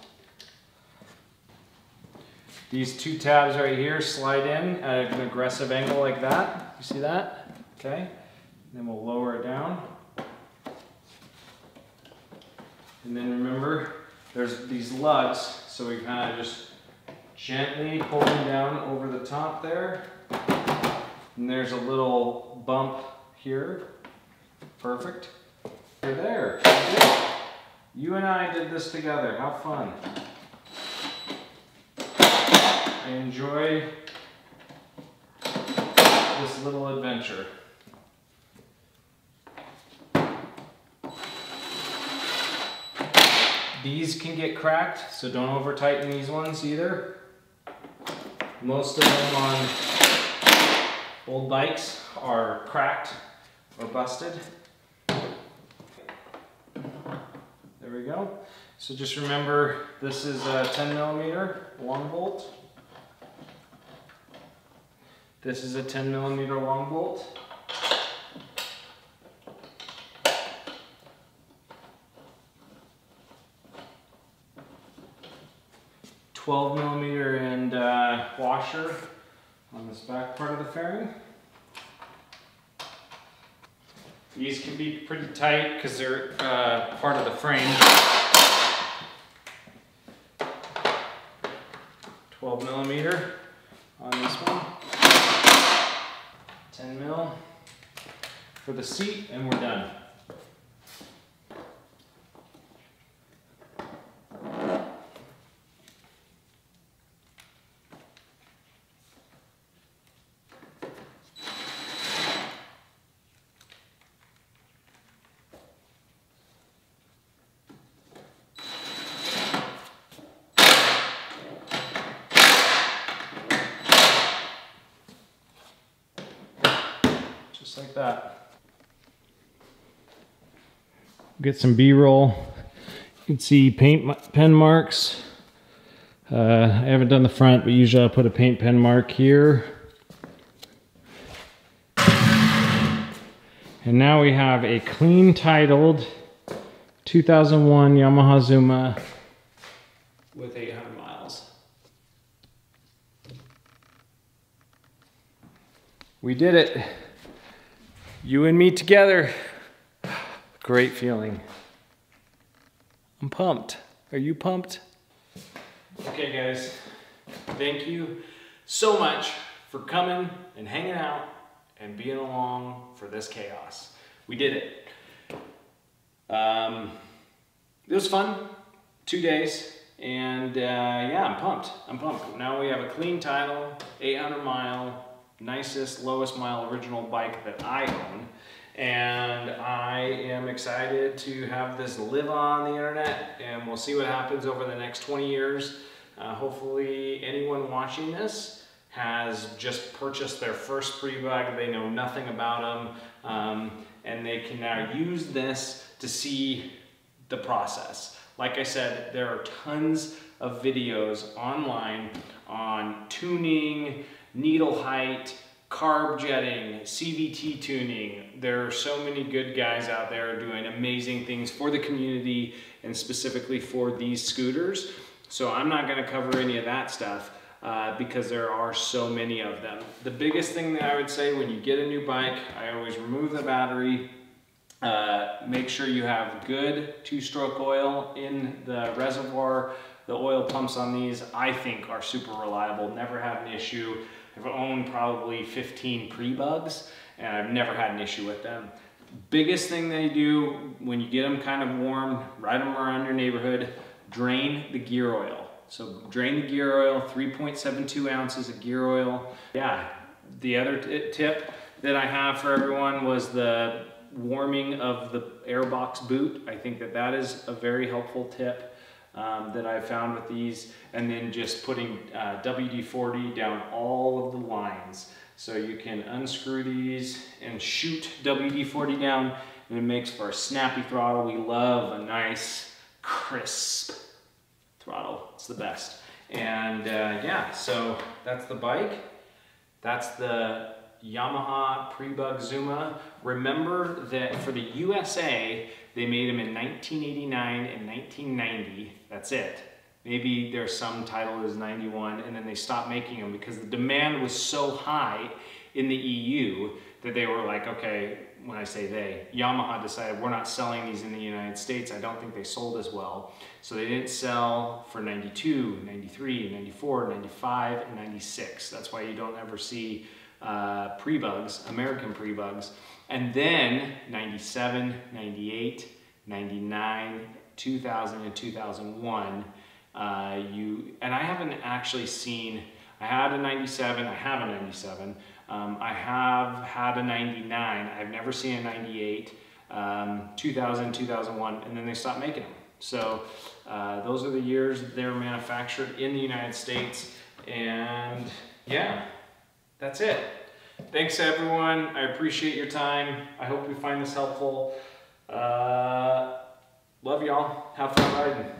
These two tabs right here slide in at an aggressive angle like that. You see that? Okay. Then we'll lower it down. And then remember, there's these lugs, so we kind of just gently pull them down over the top there. And there's a little bump here. Perfect. You're there. You and I did this together. How fun. I enjoy this little adventure. These can get cracked, so don't over tighten these ones either. Most of them on old bikes are cracked or busted. There we go. So just remember, this is a 10 millimeter long bolt. This is a 10 millimeter long bolt. Twelve millimeter and uh, washer on this back part of the fairing. These can be pretty tight because they're uh, part of the frame. 12 millimeter on this one. 10 mil for the seat and we're done. Just like that. Get some B-roll. You can see paint pen marks. Uh, I haven't done the front, but usually I put a paint pen mark here. And now we have a clean titled 2001 Yamaha Zuma With 800 miles. We did it. You and me together. Great feeling. I'm pumped. Are you pumped? Okay, guys. Thank you so much for coming and hanging out and being along for this chaos. We did it. Um, it was fun. Two days. And uh, yeah, I'm pumped. I'm pumped. Now we have a clean title, 800 mile, nicest, lowest mile original bike that I own. And I am excited to have this live on the internet and we'll see what happens over the next 20 years. Uh, hopefully anyone watching this has just purchased their first pre-bug. They know nothing about them um, and they can now use this to see the process. Like I said, there are tons of videos online on tuning, needle height, carb jetting, CVT tuning. There are so many good guys out there doing amazing things for the community and specifically for these scooters. So I'm not gonna cover any of that stuff uh, because there are so many of them. The biggest thing that I would say when you get a new bike, I always remove the battery, uh, make sure you have good two-stroke oil in the reservoir. The oil pumps on these, I think, are super reliable. Never have an issue. I've owned probably 15 pre-bugs, and I've never had an issue with them. Biggest thing they do when you get them kind of warm, ride them around your neighborhood, drain the gear oil. So drain the gear oil, 3.72 ounces of gear oil. Yeah, the other tip that I have for everyone was the warming of the airbox boot. I think that that is a very helpful tip um, that I found with these. And then just putting uh, WD-40 down all of the lines. So you can unscrew these and shoot WD-40 down and it makes for a snappy throttle. We love a nice, crisp throttle. It's the best. And uh, yeah, so that's the bike. That's the Yamaha Prebug Zuma. Remember that for the USA, they made them in 1989 and 1990. That's it. Maybe there's some title is 91 and then they stopped making them because the demand was so high in the EU that they were like, okay, when I say they, Yamaha decided we're not selling these in the United States. I don't think they sold as well. So they didn't sell for 92, 93, 94, 95, and 96. That's why you don't ever see uh, pre-bugs, American pre-bugs, and then 97, 98, 99, 2000, and 2001. Uh, you and I haven't actually seen. I had a 97. I have a 97. Um, I have had a 99. I've never seen a 98. Um, 2000, 2001, and then they stopped making them. So uh, those are the years they were manufactured in the United States. And yeah, that's it. Thanks everyone. I appreciate your time. I hope you find this helpful. Uh, love y'all. Have fun riding.